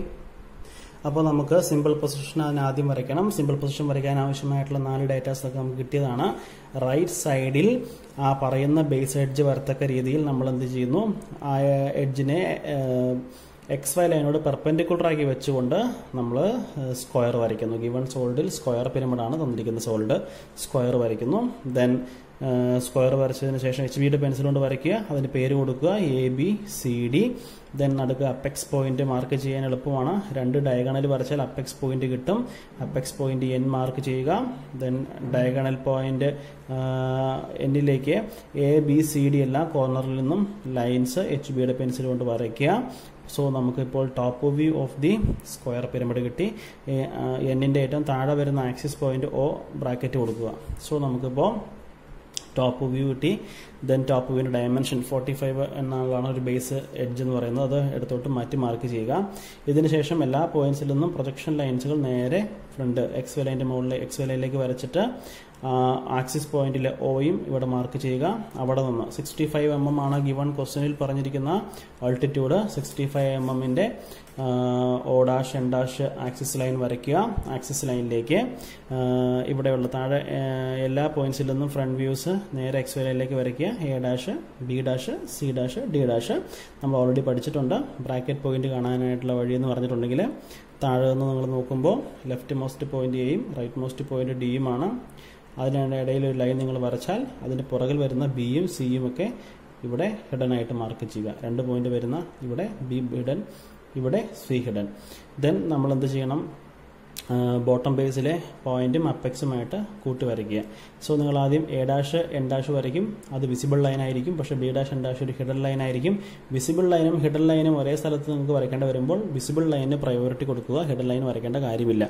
അപ്പോൾ നമുക്ക് സിമ്പിൾ പൊസിഷൻ അതിന് ആദ്യം വരയ്ക്കണം. സിമ്പിൾ പൊസിഷൻ വരയ്ക്കാൻ ആവശ്യമായിട്ടുള്ള നാല് ഡേറ്റാസ് ഒക്കെ നമുക്ക് കിട്ടിയതാണ്. റൈറ്റ് സൈഡിൽ ആ പറയുന്ന ബേസ് എഡ്ജ് വരത്തക്ക രീതിയിൽ നമ്മൾ എന്ത് ചെയ്യുന്നു? ആ എഡ്ജിനെ എക്സ് വൈ ലൈനോട് പെർപെൻഡിക്കുലർ ആക്കി വെച്ചുകൊണ്ട് നമ്മൾ സ്ക്വയർ വരയ്ക്കുന്നു. ഗിവൺ സോൾഡിൽ സ്ക്വയർ പിരമിഡാണ് തന്നിരിക്കുന്ന സോൾഡ് സ്ക്വയർ വരയ്ക്കുന്നു. ദെൻ സ്ക്വയർ വരച്ചതിന് ശേഷം എച്ച് ബിയുടെ പെൻസിൽ കൊണ്ട് വരയ്ക്കുക അതിന് പേര് കൊടുക്കുക A B C D then നടുക്ക് അപ്പെക്സ് പോയിന്റ് മാർക്ക് ചെയ്യാൻ എളുപ്പമാണ്. രണ്ട് ഡയഗണൽ വരച്ചാൽ അപ്പെക്സ് പോയിന്റ് കിട്ടും. അപ്പെക്സ് പോയിന്റ് എൻ മാർക്ക് ചെയ്യുക ദെൻ ഡയഗണൽ പോയിന്റ് എന്നിലേക്ക് എ ബി സി ഡി എല്ലാ കോർണറിൽ നിന്നും ലൈൻസ് എച്ച് ബിയുടെ പെൻസിൽ കൊണ്ട് വരയ്ക്കുക. സോ നമുക്കിപ്പോൾ top view of the square pyramid കിട്ടി. എന്നിന്റെ ഏറ്റവും താഴെ വരുന്ന ആക്സിസ് പോയിന്റ് ഒ ബ്രാക്കറ്റ് കൊടുക്കുക. സോ നമുക്കിപ്പോൾ ടോപ്പ് വ്യൂ കിട്ടി ദെൻ ടോപ്പ് വ്യൂവിന്റെ ഡയമെൻഷൻ ഫോർട്ടി ഫൈവ് എന്നുള്ളതാണ് ഒരു ബേസ് എഡ്ജ് എന്ന് പറയുന്നത്. അത് എടുത്തോട്ട് മാറ്റി മാർക്ക് ചെയ്യുക. ഇതിനുശേഷം എല്ലാ പോയിന്റ്സിൽ നിന്നും പ്രൊജക്ഷൻ ലൈൻസുകൾ നേരെ ഫ്രണ്ട് എക്സ് വൈ ലൈന്റെ മുകളിൽ എക്സ് വൈ ലൈനിലേക്ക് വരച്ചിട്ട് ആക്സിസ് പോയിന്റിലെ ഓയും ഇവിടെ മാർക്ക് ചെയ്യുക. അവിടെ നിന്ന് സിക്സ്റ്റി ഫൈവ് എം എം ആണ് ഗിവൺ ക്വസ്റ്റനിൽ പറഞ്ഞിരിക്കുന്ന ആൾട്ടിറ്റ്യൂഡ് സിക്സ്റ്റി ഫൈവ് എം എമ്മിന്റെ O dash N dash axis line വരയ്ക്കുക. ആക്സിസ് ലൈനിലേക്ക് ഇവിടെയുള്ള താഴെ എല്ലാ പോയിന്റ്സിൽ നിന്നും ഫ്രണ്ട് വ്യൂസ് നേരെ എക്സ് വൈ ലൈനിലേക്ക് A dash B dash C dash D dash നമ്മൾ ഓൾറെഡി പഠിച്ചിട്ടുണ്ട്. ബ്രാക്കറ്റ് പോയിന്റ് കാണാനായിട്ടുള്ള വഴി എന്ന് പറഞ്ഞിട്ടുണ്ടെങ്കിൽ താഴെ നിന്ന് നിങ്ങൾ നോക്കുമ്പോൾ ലെഫ്റ്റ് മോസ്റ്റ് പോയിന്റ് എയും റൈറ്റ് മോസ്റ്റ് പോയിന്റ് ഡിയുമാണ് അതിനിടയിൽ ഒരു ലൈൻ നിങ്ങൾ വരച്ചാൽ അതിന്റെ പുറകിൽ വരുന്ന ബിയും സിയും ഒക്കെ ഇവിടെ ഹിഡൻ ആയിട്ട് മാർക്ക് ചെയ്യുക. രണ്ട് പോയിന്റ് വരുന്ന ഇവിടെ ബി ഹിഡൻ ഇവിടെ സി ഹിഡൻ ദെൻ നമ്മൾ എന്ത് ചെയ്യണം? ബോട്ടം ബേസിലെ പോയിന്റും അപ്പെക്സുമായിട്ട് കൂട്ടി വരയ്ക്കുക സോ നിങ്ങൾ ആദ്യം എ ഡാഷ് എൻ ഡാഷ് വരയ്ക്കും. അത് വിസിബിൾ ലൈൻ ആയിരിക്കും. പക്ഷെ ബി ഡാഷ് എൻ ഡാഷ് ഒരു ഹിഡൻ ലൈൻ ആയിരിക്കും. വിസിബിൾ ലൈനും ഹിഡൻ ലൈനും ഒരേ സ്ഥലത്ത് നിങ്ങൾക്ക് വരയ്ക്കേണ്ടി വരുമ്പോൾ വിസിബിൾ ലൈനിന് പ്രയോറിറ്റി കൊടുക്കുക. ഹിഡൻ ലൈൻ വരയ്ക്കേണ്ട കാര്യമില്ല.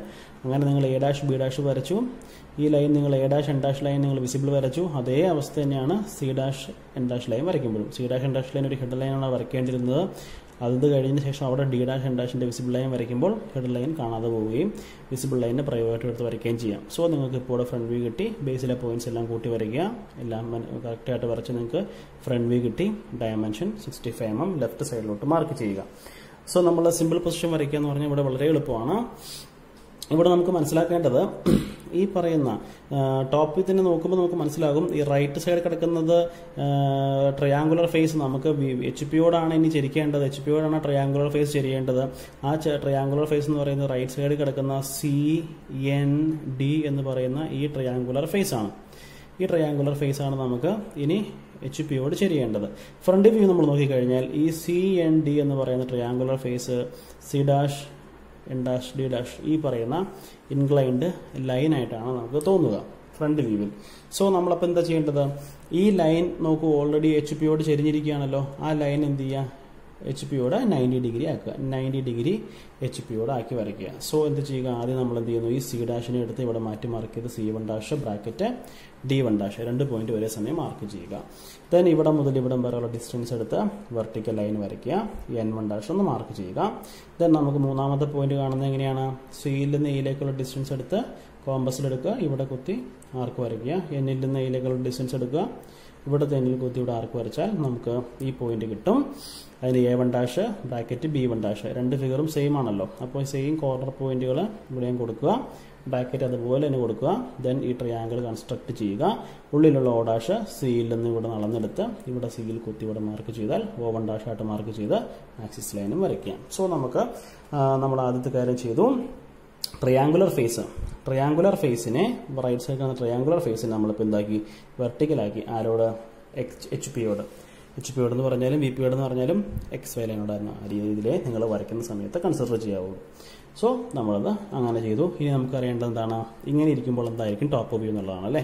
അങ്ങനെ നിങ്ങൾ എ ഡാഷ് ബി ഡാഷ് വരച്ചു. ഈ ലൈൻ നിങ്ങൾ A dash N dash line നിങ്ങൾ വിസിബിൾ വരച്ചു. അതേ അവസ്ഥ തന്നെയാണ് C dash N dash line വരയ്ക്കുമ്പോഴും. C dash N dash line ഒരു ഹിഡൻ ലൈനാണ് വരയ്ക്കേണ്ടിരുന്നത് അത് കഴിഞ്ഞ ശേഷം അവിടെ ഡി ഡാഷ് എൻ ഡാഷിന്റെ വിസിബിൾ ലൈൻ വരയ്ക്കുമ്പോൾ ഹെഡ് ലൈൻ കാണാതെ പോവുകയും വിസിബിൾ ലൈനിന്റെ പ്രൈവറ്റ് എടുത്ത് വരയ്ക്കുകയും ചെയ്യാം. സോ നിങ്ങൾക്ക് ഇപ്പോൾ ഫ്രണ്ട് വ്യൂ കിട്ടി ബേസിലെ പോയിന്റ്സ് എല്ലാം കൂട്ടി വരയ്ക്കുക. എല്ലാം കറക്റ്റായിട്ട് വരച്ച് നിങ്ങൾക്ക് ഫ്രണ്ട് വ്യൂ കിട്ടി. Dimension sixty five M left സൈഡിലോട്ട് മാർക്ക് ചെയ്യുക. സോ നമ്മൾ സിമ്പിൾ പൊസിഷൻ വരയ്ക്കുക എന്ന് പറഞ്ഞാൽ ഇവിടെ വളരെ എളുപ്പമാണ്. ഇവിടെ നമുക്ക് മനസ്സിലാക്കേണ്ടത് ഈ പറയുന്ന ടോപ്പിൽ തന്നെ നോക്കുമ്പോൾ നമുക്ക് മനസ്സിലാകും ഈ റൈറ്റ് സൈഡ് കിടക്കുന്നത് ട്രയാങ്കുലർ ഫേസ് നമുക്ക് എച്ച് പിയോടാണ് ഇനി ചരിക്കേണ്ടത്. എച്ച് പിയോടാണ് ട്രയാങ്കുലർ ഫേസ് ചെരിയേണ്ടത്. ആ ട്രയാങ്കുലർ ഫേസ് എന്ന് പറയുന്നത് റൈറ്റ് സൈഡിൽ കിടക്കുന്ന സി എൻ ഡി എന്ന് പറയുന്ന ഈ ട്രയാങ്കുലർ ഫേസ് ആണ്. ഈ ട്രയാങ്കുലർ ഫേസ് ആണ് നമുക്ക് ഇനി എച്ച് പിയോട് ചെയ്യേണ്ടത് ഫ്രണ്ട് വ്യൂ നമ്മൾ നോക്കിക്കഴിഞ്ഞാൽ ഈ സി എൻ ഡി എന്ന് പറയുന്ന triangular face C dash N dash D dash ഈ പറയുന്ന ഇൻക്ലൈൻഡ് ലൈനായിട്ടാണ് നമുക്ക് തോന്നുക ഫ്രണ്ട് വ്യൂവിൽ സോ നമ്മളപ്പോൾ എന്താ ചെയ്യേണ്ടത്? ഈ ലൈൻ നോക്കൂ ഓൾറെഡി എച്ച് പിയോട് ചെരിഞ്ഞിരിക്കുകയാണല്ലോ. ആ ലൈൻ എന്ത് ചെയ്യുക? എച്ച് പിയോട് നയന്റി ഡിഗ്രി ആക്കുക. നയന്റി ഡിഗ്രി എച്ച് പിയോട് ആക്കി വരയ്ക്കുക. സോ എന്ത് ചെയ്യുക? ആദ്യം നമ്മൾ എന്ത് ചെയ്യുന്നു? ഈ സി ഡാഷിനെ എടുത്ത് ഇവിടെ മാറ്റി മാർക്ക് ചെയ്ത് C one dash bracket D one dash രണ്ട് പോയിന്റ് ഒരേ സമയം മാർക്ക് ചെയ്യുക. ദെൻ ഇവിടെ മുതൽ ഇവിടം വരെയുള്ള ഡിസ്റ്റൻസ് എടുത്ത് വെർട്ടിക്കൽ ലൈൻ വരയ്ക്കുക. എൻ വൺ ഡാഷ് ഒന്ന് മാർക്ക് ചെയ്യുക. ദെൻ നമുക്ക് മൂന്നാമത്തെ പോയിന്റ് കാണുന്നത് എങ്ങനെയാണ്? സിയിൽ നിന്ന് എയിലേക്കുള്ള ഡിസ്റ്റൻസ് എടുത്ത് കോമ്പസിലെടുക്കുക ഇവിടെ കുത്തി ആർക്ക് വരയ്ക്കുക. എന്നിൽ നിന്ന് എയിലേക്കുള്ള ഡിസ്റ്റൻസ് എടുക്കുക. ഇവിടെ തെന്നിൽ കുത്തി ഇവിടെ ആർക്ക് വരച്ചാൽ നമുക്ക് ഈ പോയിന്റ് കിട്ടും. അതിന് A one dash bracket B one dash രണ്ട് ഫിഗറും സെയിം ആണല്ലോ. അപ്പോൾ സെയിം കോർണർ പോയിന്റുകൾ ഇവിടെയും കൊടുക്കുക. ബ്രാക്കറ്റ് അതുപോലെ തന്നെ കൊടുക്കുക. ദെൻ ഈ ട്രയാങ്കിൾ കൺസ്ട്രക്ട് ചെയ്യുക. ഉള്ളിലുള്ള ഓ ഡാഷ് സിയിൽ നിന്ന് ഇവിടെ നടന്നെടുത്ത് ഇവിടെ സിയിൽ കുത്തി ഇവിടെ മാർക്ക് ചെയ്താൽ ഓ വൺ ഡാഷ് ആയിട്ട് മാർക്ക് ചെയ്ത് ആക്സിസ് ലൈനും വരയ്ക്കാം. സോ നമുക്ക് നമ്മൾ ആദ്യത്തെ കാര്യം ചെയ്തു. ട്രയാങ്കുലർ ഫേസ് ട്രയാങ്കുലർ ഫേസിനെ റൈറ്റ് സൈഡിൽ ട്രയാങ്കുലർ ഫേസിനെ നമ്മളിപ്പോൾ എന്താക്കി? വെർട്ടിക്കലാക്കി ആരോട്? എച്ച് എച്ച് പിയോട് എച്ച് പി എന്ന് പറഞ്ഞാലും വി പി എന്ന് പറഞ്ഞാലും എക്സ് വൈ ലൈനോടായിരുന്നു ആ രീതിയിൽ നിങ്ങൾ വരയ്ക്കുന്ന സമയത്ത് കൺസിഡർ ചെയ്യാവുള്ളൂ സോ നമ്മളത് അങ്ങനെ ചെയ്തു. ഇനി നമുക്ക് അറിയേണ്ടത് എന്താണ്? ഇങ്ങനെ ഇരിക്കുമ്പോൾ എന്തായിരിക്കും ടോപ്പ് വ്യൂ എന്നുള്ളതാണ് അല്ലേ?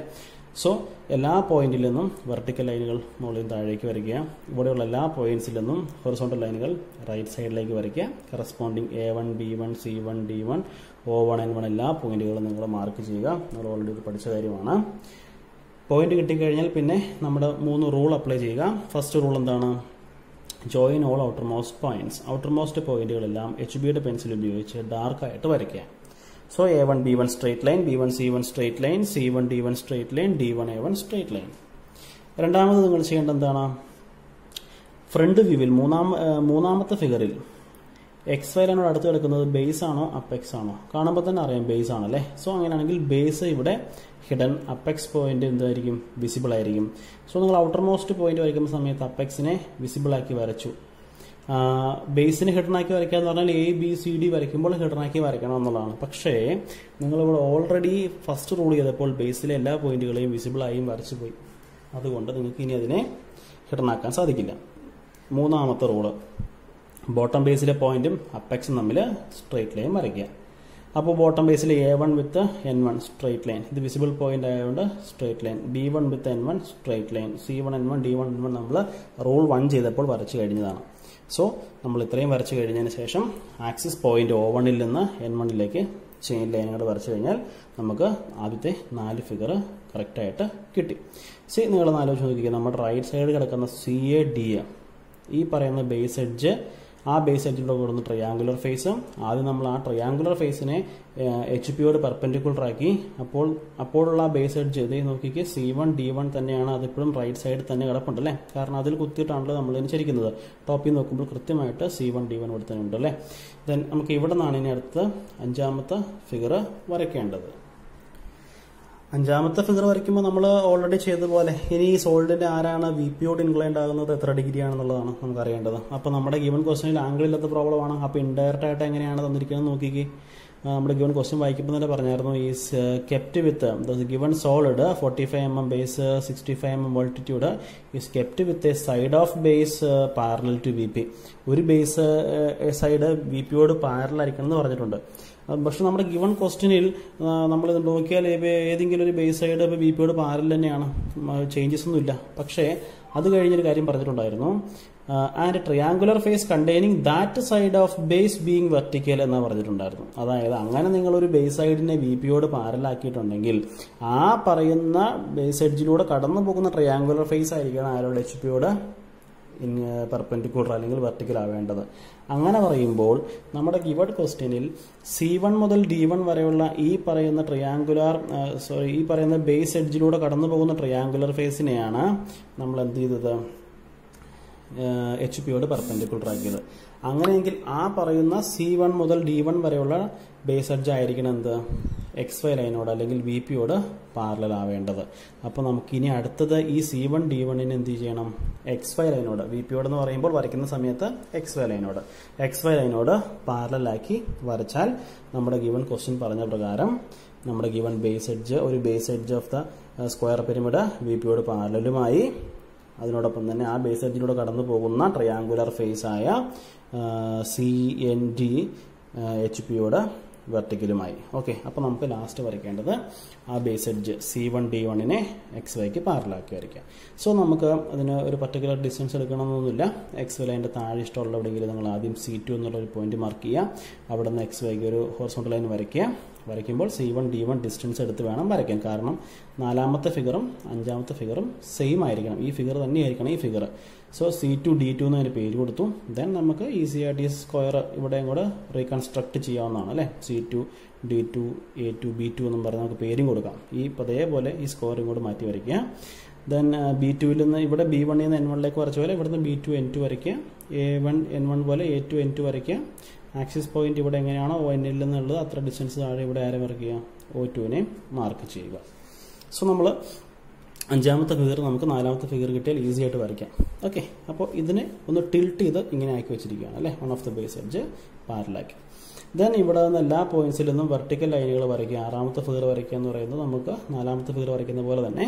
സോ എല്ലാ പോയിന്റിൽ നിന്നും വെർട്ടിക്കൽ ലൈനുകൾ മുകളിൽ താഴേക്ക് വരയ്ക്കുക. ഇവിടെയുള്ള എല്ലാ പോയിന്റ്സിൽ നിന്നും ഹൊറിസോണ്ടൽ ലൈനുകൾ റൈറ്റ് സൈഡിലേക്ക് വരയ്ക്കുക. Corresponding A one B one C one D one O one N one എല്ലാ പോയിന്റുകളും നിങ്ങൾ മാർക്ക് ചെയ്യുക. നമ്മൾ ഓൾറെഡി പഠിച്ച കാര്യമാണ്. പോയിന്റ് കിട്ടിക്കഴിഞ്ഞാൽ പിന്നെ നമ്മുടെ മൂന്ന് റൂൾ അപ്ലൈ ചെയ്യുക. ഫസ്റ്റ് റൂൾ എന്താണ്? Join all outer most points outer most പോയിന്റുകളെല്ലാം എച്ച് ബിയുടെ പെൻസിൽ ഉപയോഗിച്ച് ഡാർക്കായിട്ട് വരയ്ക്കുക. So A one B one straight line B one C one straight line C one D one straight line D one A one straight line രണ്ടാമത് നിങ്ങൾ ചെയ്യേണ്ടത് എന്താണ്? Front വ്യൂവിൽ മൂന്നാം മൂന്നാമത്തെ ഫിഗറിൽ എക്സ് വൈ ലൈനോട് അടുത്ത് കിടക്കുന്നത്. ബേസ് ആണോ? അപ്പെക്സ് ആണോ? കാണുമ്പോൾ തന്നെ അറിയാം ബേസ് ആണല്ലേ സോ അങ്ങനെയാണെങ്കിൽ ബേസ് ഇവിടെ ഹിഡൻ അപ്പെക്സ് പോയിന്റ് എന്തായിരിക്കും? വിസിബിൾ ആയിരിക്കും. സോ നിങ്ങൾ ഔട്ടർ മോസ്റ്റ് പോയിന്റ് വരയ്ക്കുന്ന സമയത്ത് അപ്പെക്സിനെ വിസിബിൾ ആക്കി വരച്ചു. ബേസിന് ഹിഡൻ ആക്കി വരയ്ക്കുക എന്ന് പറഞ്ഞാൽ എ ബി സി ഡി വരയ്ക്കുമ്പോൾ ഹിഡൻ ആക്കി വരയ്ക്കണം എന്നുള്ളതാണ്. പക്ഷേ നിങ്ങളിവിടെ ഓൾറെഡി ഫസ്റ്റ് റൂൾ ചെയ്തപ്പോൾ ബേസിലെ എല്ലാ പോയിന്റുകളെയും ആയും വരച്ചു പോയി. അതുകൊണ്ട് നിങ്ങൾക്ക് ഇനി അതിനെ ഹിഡൻ ആക്കാൻ സാധിക്കില്ല. മൂന്നാമത്തെ റൂൾ ബോട്ടം ബേസിലെ പോയിന്റും അപ്പക്സും തമ്മിൽ സ്ട്രൈറ്റ് ലൈൻ വരയ്ക്കുക. അപ്പോൾ bottom Basil A one with N one straight line ഇത് വിസിബിൾ പോയിന്റ് ആയതുകൊണ്ട് straight line B one with N one straight line C one N one D one N one നമ്മൾ rule one ചെയ്തപ്പോൾ വരച്ചു കഴിഞ്ഞതാണ്. So നമ്മൾ ഇത്രയും വരച്ചു കഴിഞ്ഞതിന് ശേഷം ആക്സിസ് പോയിന്റ് ഒ വണ്ണിൽ നിന്ന് എൻ വണ്ണിലേക്ക് ചെയിൻ ലൈനുകൾ വരച്ചു കഴിഞ്ഞാൽ നമുക്ക് ആദ്യത്തെ നാല് ഫിഗർ കറക്റ്റായിട്ട് കിട്ടി. സി നിങ്ങൾ ആലോചിച്ച് നോക്കിക്കുക നമ്മുടെ റൈറ്റ് സൈഡ് കിടക്കുന്ന സി എ ഡി എ ഈ പറയുന്ന ബേസ് എഡ്ജ് ആ ബേസ് എഡ്ജിലൂടെ കൂടുന്ന ട്രയാങ്കുലർ ഫേസ് ആദ്യം നമ്മൾ ആ ട്രയാങ്കുലർ ഫേസിനെ എച്ച് പിയോട് പെർപെൻഡിക്കുലർ ആക്കി. അപ്പോൾ അപ്പോഴുള്ള ആ ബേസ് എഡ്ജ് ഇതേ നോക്കിക്ക് സി വൺ ഡി വൺ തന്നെയാണ് അതിപ്പോഴും റൈറ്റ് സൈഡ് തന്നെ കിടപ്പുണ്ട് അല്ലേ? കാരണം അതിൽ കുത്തിയിട്ടാണല്ലോ നമ്മൾ ഇതിന് ചരിക്കുന്നത്. ടോപ്പിൽ നോക്കുമ്പോൾ കൃത്യമായിട്ട് സി വൺ ഡി വൺ ഇവിടെ തന്നെ ഉണ്ട് അല്ലേ ദെൻ നമുക്ക് ഇവിടെ നിന്നാണ് ഇനി അടുത്ത് അഞ്ചാമത്തെ ഫിഗർ വരയ്ക്കേണ്ടത്. അഞ്ചാമത്തെ ഫിഗർ വരയ്ക്കുമ്പോൾ നമ്മൾ ഓൾറെഡി ചെയ്തതുപോലെ ഇനി ഈ സോൾഡിന്റെ ആരാണ് വി പിയോട് ഇൻക്ലൈൻഡ് ആകുന്നത് എത്ര ഡിഗ്രി ആണെന്നുള്ളതാണ് നമുക്ക് അറിയേണ്ടത്. അപ്പോൾ നമ്മുടെ ഗിവൺ ക്വസ്റ്റനിൽ ആംഗിൾ ഇല്ലാത്ത പ്രോബ്ലം ആണ്. അപ്പോൾ ഇൻഡയറക്റ്റ് ആയിട്ട് എങ്ങനെയാണ് തന്നിരിക്കുന്നത് നോക്കിക്കേ. നമ്മുടെ ഗിവൺ ക്വസ്റ്റ്യൻ വായിക്കുമ്പോൾ തന്നെ പറഞ്ഞായിരുന്നു is kept with given solid forty five M M base sixty five M M altitude is kept with a side of base parallel to V P ഒരു ബേസ് സൈഡ് വി പിയോട് parallel ആയിരിക്കണം എന്ന് പറഞ്ഞിട്ടുണ്ട്. പക്ഷെ നമ്മുടെ ഗിവൺ ക്വസ്റ്റിനിൽ നമ്മൾ നോക്കിയാൽ ഏതെങ്കിലും ഒരു ബേസ് സൈഡ് ഇപ്പോൾ ബി പിയോട് പാരൽ തന്നെയാണ്. ചേഞ്ചസ് ഒന്നും ഇല്ല. പക്ഷേ അത് കഴിഞ്ഞൊരു കാര്യം പറഞ്ഞിട്ടുണ്ടായിരുന്നു. And triangular face containing that side of base being vertical എന്ന് പറഞ്ഞിട്ടുണ്ടായിരുന്നു. അതായത് അങ്ങനെ നിങ്ങളൊരു ബേസ് സൈഡിനെ ബി പിയോട് പാരലാക്കിയിട്ടുണ്ടെങ്കിൽ ആ പറയുന്ന ബേസ് എഡ്ജിലൂടെ കടന്നു പോകുന്ന ട്രയാങ്കുലർ ഫേസ് ആയിരിക്കണം ആരോട് എച്ച് പിയോട് പെർപെൻഡിക്കുലർ അല്ലെങ്കിൽ വെർട്ടിക്കൽ ആവേണ്ടത്. അങ്ങനെ പറയുമ്പോൾ നമ്മുടെ ഗിവഡ് ക്വസ്റ്റ്യനിൽ സി വൺ മുതൽ ഡി വൺ വരെയുള്ള ഈ പറയുന്ന ട്രയാങ്കുലാർ സോറി ഈ പറയുന്ന ബേസ് എഡ്ജിലൂടെ കടന്നു പോകുന്ന ട്രയാങ്കുലർ ഫേസിനെയാണ് നമ്മൾ എന്ത് ചെയ്തത്? എച്ച് പിയോട് പെർപെൻഡിക്കുലർ ആക്കിയത്. അങ്ങനെയെങ്കിൽ ആ പറയുന്ന സി വൺ മുതൽ ഡി വൺ വരെയുള്ള ബേസ് എഡ്ജ് ആയിരിക്കണം എന്ത് എക്സ് വൈ ലൈനോട് അല്ലെങ്കിൽ വി പിയോട് പാരലൽ ആവേണ്ടത്. അപ്പോൾ നമുക്ക് ഇനി അടുത്തത് ഈ സി വൺ ഡി വണ്ണിന് എന്ത് ചെയ്യണം? എക്സ് വൈ ലൈനോട് വി പിയോട് എന്ന് പറയുമ്പോൾ വരയ്ക്കുന്ന സമയത്ത് എക്സ് വൈ ലൈനോട്. എക്സ് വൈ ലൈനോട് പാരലാക്കി വരച്ചാൽ നമ്മുടെ ഗിവൺ ക്വസ്റ്റ്യൻ പറഞ്ഞ പ്രകാരം നമ്മുടെ ഗിവൺ ബേസ് എഡ്ജ് ഒരു base edge of the square pyramid V പിയോട് പാരലലുമായി അതിനോടൊപ്പം തന്നെ ആ ബേസ് എഡ്ജിലൂടെ കടന്നു പോകുന്ന ട്രയാങ്കുലർ ഫേസ് ആയ സി എൻ ഡി എച്ച് പിയോട് വെർട്ടിക്കലുമായി ഓക്കെ അപ്പോൾ നമുക്ക് ലാസ്റ്റ് വരയ്ക്കേണ്ടത് ആ base edge C one D വണ്ണിനെ X വൈക്ക് പാരലാക്കി വരയ്ക്കാം സോ നമുക്ക് അതിന് ഒരു പർട്ടിക്കുലർ ഡിസ്റ്റൻസ് എടുക്കണമെന്നൊന്നുമില്ല. എക്സ് വൈ താഴെ ഇഷ്ടമുള്ള എവിടെയെങ്കിലും നിങ്ങൾ ആദ്യം സി ടു എന്നുള്ള ഒരു പോയിന്റ് മാർക്ക് ചെയ്യുക. അവിടെ നിന്ന് എക്സ് വൈക്ക് ഒരു ഹോർസോണ്ടൽ ലൈൻ വരയ്ക്കുക. വരയ്ക്കുമ്പോൾ C one D one distance എടുത്ത് വേണം വരയ്ക്കാൻ. കാരണം നാലാമത്തെ ഫിഗറും അഞ്ചാമത്തെ ഫിഗറും സെയിം ആയിരിക്കണം. ഈ ഫിഗർ തന്നെയായിരിക്കണം ഈ figure so C two D two എന്നതിന് പേര് കൊടുത്തു. ദെൻ നമുക്ക് ഈസി ആയിട്ട് ഈ സ്ക്വയർ ഇവിടെയും കൂടെ റീകൺസ്ട്രക്ട് ചെയ്യാവുന്നതാണ് അല്ലേ? C two D two A two B two എന്നും പറഞ്ഞ് നമുക്ക് പേരും കൊടുക്കാം. ഈ അതേപോലെ ഈ സ്ക്വയർ ഇങ്ങോട്ട് മാറ്റി വരയ്ക്കുക. ദെൻ ബി ടുവിൽ നിന്ന് ഇവിടെ ബി വണ്ണിൽ നിന്ന് എൻ വണ്ണിലേക്ക് വരച്ച പോലെ ഇവിടുന്ന് ബി ടു എൻ ടു വരയ്ക്കുക. എ വൺ എൻ വൺ പോലെ എ ടു എൻ ടു വരയ്ക്കുക. ആക്സിസ് പോയിന്റ് ഇവിടെ എങ്ങനെയാണോ ഒ എന്നിൽ നിന്നുള്ളത് അത്ര ഡിസ്റ്റൻസ് താഴെ ഇവിടെ ആരെ വരയ്ക്കുക ഒ ടുവിനെ മാർക്ക് ചെയ്യുക. സോ നമ്മൾ അഞ്ചാമത്തെ ഫിഗർ നമുക്ക് നാലാമത്തെ ഫിഗർ കിട്ടിയാൽ ഈസി ആയിട്ട് വരയ്ക്കാം. ഓക്കെ അപ്പോൾ ഇതിനെ ഒന്ന് ടിൽട്ട് ചെയ്ത് ഇങ്ങനെ ആക്കി വെച്ചിരിക്കുകയാണ് അല്ലേ? One of the base edge പാരലാക്കി then ഇവിടെ നിന്ന് എല്ലാ പോയിന്റ്സിൽ നിന്നും വെർട്ടിക്കൽ ലൈനുകൾ വരയ്ക്കുക. ആറാമത്തെ ഫിഗർ വരയ്ക്കുക എന്ന് പറയുന്നത് നമുക്ക് നാലാമത്തെ ഫിഗർ വരയ്ക്കുന്ന പോലെ തന്നെ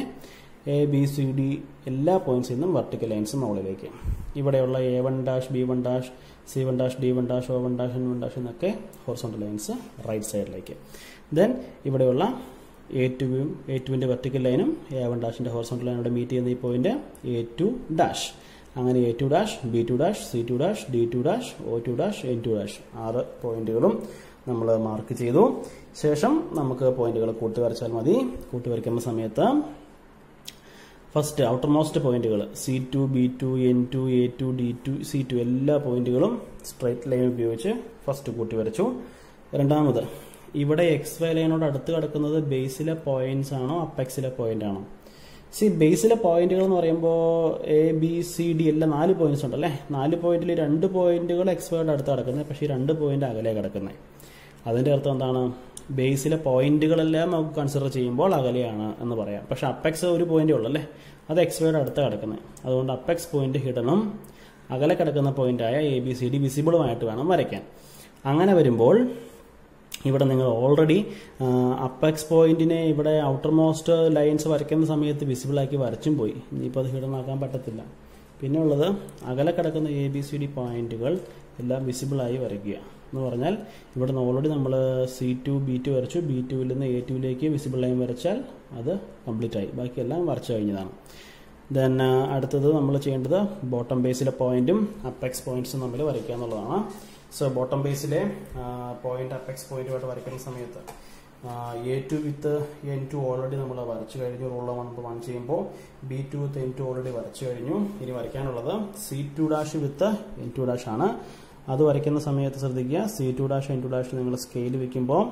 എ ബി സി ഡി എല്ലാ പോയിന്റ്സിൽ നിന്നും വെർട്ടിക്കൽ ലൈൻസ് മുകളിലേക്ക്. ഇവിടെയുള്ള A one dash B one dash C one dash D one dash O one dash N one dash എന്നൊക്കെ ഹോർസോണ്ടൽ ലൈൻസ് റൈറ്റ് സൈഡിലേക്ക് ദെൻ ഇവിടെയുള്ള എ ടുവും എ ടുവിന്റെ വെർട്ടിക്കൽ ലൈനും എ വൺ ഡാഷിന്റെ ഹോർസോണ്ടൽ ലൈനോട് മീറ്റ് ചെയ്യുന്ന ഈ പോയിന്റ് എ ടു ഡാഷ് അങ്ങനെ A two dash B two dash C two dash D two dash O two dash N two dash ആറ് പോയിന്റുകളും നമ്മൾ മാർക്ക് ചെയ്തു. ശേഷം നമുക്ക് പോയിന്റുകൾ കൂട്ടി വരച്ചാൽ മതി. കൂട്ടി വരയ്ക്കുന്ന സമയത്ത് ഫസ്റ്റ് ഔട്ടർ മോസ്റ്റ് പോയിന്റുകൾ C two B two N two A two D two C two എല്ലാ പോയിന്റുകളും സ്ട്രൈറ്റ് ലൈൻ ഉപയോഗിച്ച് ഫസ്റ്റ് കൂട്ടി വരച്ചു. രണ്ടാമത് ഇവിടെ എക്സ് വൈ ലൈനോട് അടുത്ത് കിടക്കുന്നത് ബേസിലെ പോയിന്റ്സ് ആണോ അപ്പെക്സിലെ പോയിന്റ് ആണോ? സി ബേസിലെ പോയിന്റുകൾ എന്ന് പറയുമ്പോൾ എ ബി സി ഡി എല്ലാം നാല് പോയിന്റ്സ് ഉണ്ട് അല്ലേ നാല് പോയിന്റിൽ രണ്ട് പോയിന്റുകൾ എക്സ് വൈയുടെ അടുത്ത് കിടക്കുന്നത്. പക്ഷേ രണ്ട് പോയിന്റ് അകലെ കിടക്കുന്നത്. അതിന്റെ അർത്ഥം എന്താണ്? ബേസിലെ പോയിന്റുകളെല്ലാം നമുക്ക് കൺസിഡർ ചെയ്യുമ്പോൾ അകലെയാണ് എന്ന് പറയാം. പക്ഷെ അപ്പെക്സ് ഒരു പോയിന്റേ ഉള്ളൂ അല്ലേ? അത് എക്സ്വയുടെ അടുത്ത് കിടക്കുന്നത്. അതുകൊണ്ട് അപ്പെക്സ് പോയിന്റ് ഹിഡനും അകലെ കിടക്കുന്ന പോയിന്റായ എ ബി സി ഡി വിസിബിളുമായിട്ട് വേണം വരയ്ക്കാൻ. അങ്ങനെ വരുമ്പോൾ ഇവിടെ നിങ്ങൾ ഓൾറെഡി അപ്പെക്സ് പോയിന്റിനെ ഇവിടെ ഔട്ടർ മോസ്റ്റ് ലൈൻസ് വരയ്ക്കുന്ന സമയത്ത് വിസിബിളാക്കി വരച്ചും പോയി. ഇനിയിപ്പോൾ അത് ഹിഡൻ ആക്കാൻ പറ്റത്തില്ല. പിന്നെ ഉള്ളത് അകലെ കിടക്കുന്ന എ ബി സി ഡി പോയിന്റുകൾ എല്ലാം വിസിബിളായി വരയ്ക്കുക. എന്ന് പറഞ്ഞാൽ ഇവിടെ നിന്ന് ഓൾറെഡി നമ്മൾ സി ടു ബി ടു വരച്ചു. ബി ടുവിൽ നിന്ന് എ ടുവിലേക്ക് വിസിബിൾ ലൈൻ വരച്ചാൽ അത് കംപ്ലീറ്റ് ആയി. ബാക്കിയെല്ലാം വരച്ചു കഴിഞ്ഞതാണ്. ദെൻ അടുത്തത് നമ്മൾ ചെയ്യേണ്ടത് ബോട്ടം ബേസിലെ പോയിന്റും അപ്പെക്സ് പോയിന്റ്സും തമ്മിൽ വരയ്ക്കുക എന്നുള്ളതാണ്. സോ ബോട്ടം ബേസിലെ പോയിന്റ് അപ്പെക്സ് പോയിന്റുമായിട്ട് വരയ്ക്കുന്ന സമയത്ത് A two with N two already നമ്മൾ വരച്ചു കഴിഞ്ഞു. റൂൾ വൺ വൺ ചെയ്യുമ്പോൾ B two with N two already വരച്ചു കഴിഞ്ഞു. ഇനി വരയ്ക്കാനുള്ളത് C two dash with N two dash ആണ്. അത് വരയ്ക്കുന്ന സമയത്ത് ശ്രദ്ധിക്കുക. C two dash N two dash നിങ്ങൾ സ്കെയിൽ വയ്ക്കുമ്പോൾ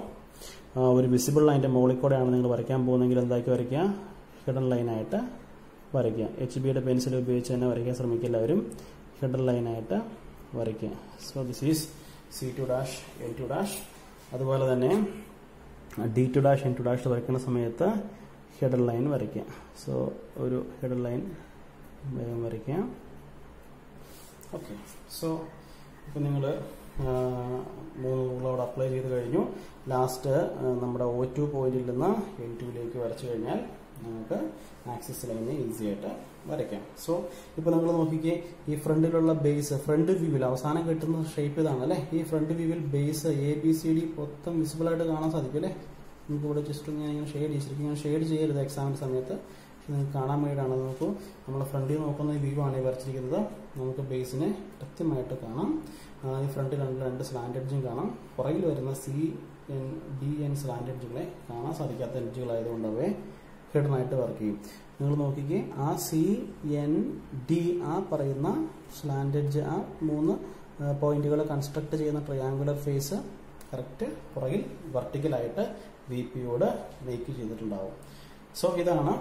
ഒരു വിസിബിൾ ലൈന്റെ മുകളിൽ കൂടെയാണ് നിങ്ങൾ വരയ്ക്കാൻ പോകുന്നതെങ്കിൽ എന്താക്കി വരയ്ക്കുക? ഹിഡൻ ലൈനായിട്ട് വരയ്ക്കുക. എച്ച് ബിയുടെ പെൻസിൽ ഉപയോഗിച്ച് തന്നെ വരയ്ക്കാൻ ശ്രമിക്കുക എല്ലാവരും. ഹിഡൻ ലൈനായിട്ട് വരയ്ക്കുക. So this is C two dash N two dash അതുപോലെ തന്നെ D two dash N two dash വരയ്ക്കുന്ന സമയത്ത് ഹെഡർ ലൈൻ വരയ്ക്കുക. സോ ഒരു ഹെഡർ ലൈൻ വേഗം വരയ്ക്കുക. ഓക്കെ സോ ഇപ്പം നിങ്ങൾ മൂന്ന് റൂളോട് അപ്ലൈ ചെയ്ത് കഴിഞ്ഞു. ലാസ്റ്റ് നമ്മുടെ ഒ ടു പോയിന്റിൽ നിന്ന് എൻ ടുവിലേക്ക് വരച്ചു കഴിഞ്ഞാൽ നമുക്ക് ആക്സിസ് ലൈനെ ഈസി ആയിട്ട് വരയ്ക്കാം. സോ ഇപ്പോൾ നമ്മൾ നോക്കിക്കേ ഈ ഫ്രണ്ടിലുള്ള ബേസ് ഫ്രണ്ട് വ്യൂവിൽ അവസാനം കിട്ടുന്ന ഷേപ്പ് ഇതാണ് അല്ലേ? ഈ ഫ്രണ്ട് വ്യൂവിൽ base A B C D മൊത്തം വിസിബിൾ ആയിട്ട് കാണാൻ സാധിക്കും അല്ലേ? നമുക്ക് ഇവിടെ ജസ്റ്റ് ഞാൻ ഇങ്ങനെ ഷെയ്ഡ് ചെയ്തിരിക്കും ഷെയ്ഡ് ചെയ്യരുത് എക്സാമിന്റെ സമയത്ത്. നിങ്ങൾക്ക് കാണാൻ വേണ്ടിയിട്ടാണ് നമുക്ക് നമ്മൾ ഫ്രണ്ടിൽ നോക്കുന്ന വ്യൂ ആണ് വരച്ചിരിക്കുന്നത്. നമുക്ക് ബേസിനെ കൃത്യമായിട്ട് കാണാം. ഈ ഫ്രണ്ടിൽ രണ്ട് രണ്ട് സ്ലാൻഡ് കാണാം. പുറകിൽ വരുന്ന C N D N slant എഡ്ജുകളെ കാണാൻ സാധിക്കാത്ത എഡ്ജുകളായതുകൊണ്ട് അവയെ ഹെഡനായിട്ട് വർക്ക് ചെയ്യും. നിങ്ങൾ നോക്കിക്കേ ആ സി എൻ ഡി ആ പറയുന്ന സ്ലാൻഡ് ആ മൂന്ന് പോയിന്റുകൾ കൺസ്ട്രക്ട് ചെയ്യുന്ന ട്രയാങ്കുലർ ഫേസ് കറക്റ്റ് പുറകിൽ വെർട്ടിക്കലായിട്ട് വി പിയോട് മേക്ക് ചെയ്തിട്ടുണ്ടാവും. സോ ഇതാണ്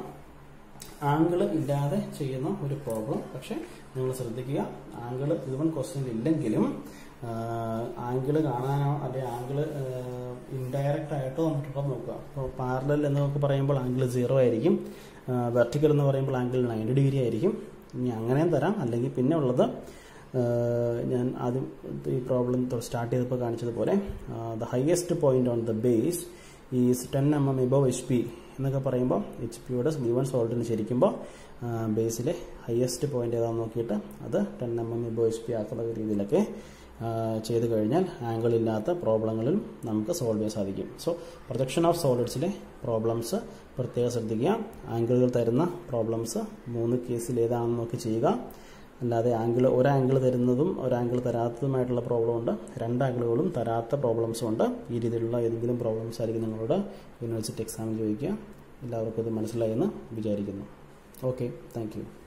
ആംഗിൾ ഇല്ലാതെ ചെയ്യുന്ന ഒരു പ്രോബ്ലം. പക്ഷെ നിങ്ങൾ ശ്രദ്ധിക്കുക ആംഗിൾ ഇവൻ ക്വസ്റ്റ്യൻ ഇല്ലെങ്കിലും ആംഗിൾ കാണാനോ അല്ലെങ്കിൽ ആംഗിൾ ഇൻഡയറക്റ്റ് ആയിട്ടോ നമുക്കിപ്പോൾ നോക്കുക അപ്പോൾ പാരലൽ എന്ന് നമുക്ക് പറയുമ്പോൾ ആംഗിൾ സീറോ ആയിരിക്കും. വെർട്ടിക്കൽ എന്ന് പറയുമ്പോൾ ആംഗിൾ നയന്റി ഡിഗ്രി ആയിരിക്കും. ഇനി അങ്ങനെയും തരാം. അല്ലെങ്കിൽ പിന്നെ ഉള്ളത് ഞാൻ ആദ്യം ഈ പ്രോബ്ലം സ്റ്റാർട്ട് ചെയ്തപ്പോൾ കാണിച്ചതുപോലെ the highest point on the base is ten M M above H P എന്നൊക്കെ പറയുമ്പോൾ എച്ച് പിയുടെ ഗിവൺ സോൾട്ടിന് ശരിക്കുമ്പോൾ ബേസിലെ ഹയസ്റ്റ് പോയിന്റ് ഏതാണെന്ന് നോക്കിയിട്ട് അത് ten M M above H P ആക്കുന്ന രീതിയിലൊക്കെ ചെയ്ത് കഴിഞ്ഞാൽ ആംഗിൾ ഇല്ലാത്ത പ്രോബ്ലങ്ങളിലും നമുക്ക് സോൾവ് ചെയ്യാൻ സാധിക്കും. സോ പ്രൊജക്ഷൻ ഓഫ് സോളിഡ്സിലെ പ്രോബ്ലംസ് പ്രത്യേകം ശ്രദ്ധിക്കുക. ആംഗിളുകൾ തരുന്ന പ്രോബ്ലംസ് മൂന്ന് കേസിൽ ഏതാണെന്ന് നോക്കി ചെയ്യുക. അല്ലാതെ ആംഗിൾ ഒരു ആംഗിൾ തരുന്നതും ഒരു ആംഗിൾ തരാത്തതുമായിട്ടുള്ള പ്രോബ്ലം ഉണ്ട്. രണ്ട് ആംഗിളുകളും തരാത്ത പ്രോബ്ലംസും ഉണ്ട്. ഈ രീതിയിലുള്ള ഏതെങ്കിലും പ്രോബ്ലംസ് ആയിരിക്കും നിങ്ങളോട് യൂണിവേഴ്സിറ്റി എക്സാമിൽ ചോദിക്കുക. എല്ലാവർക്കും ഇത് മനസ്സിലായെന്ന് വിചാരിക്കുന്നു. Okay thank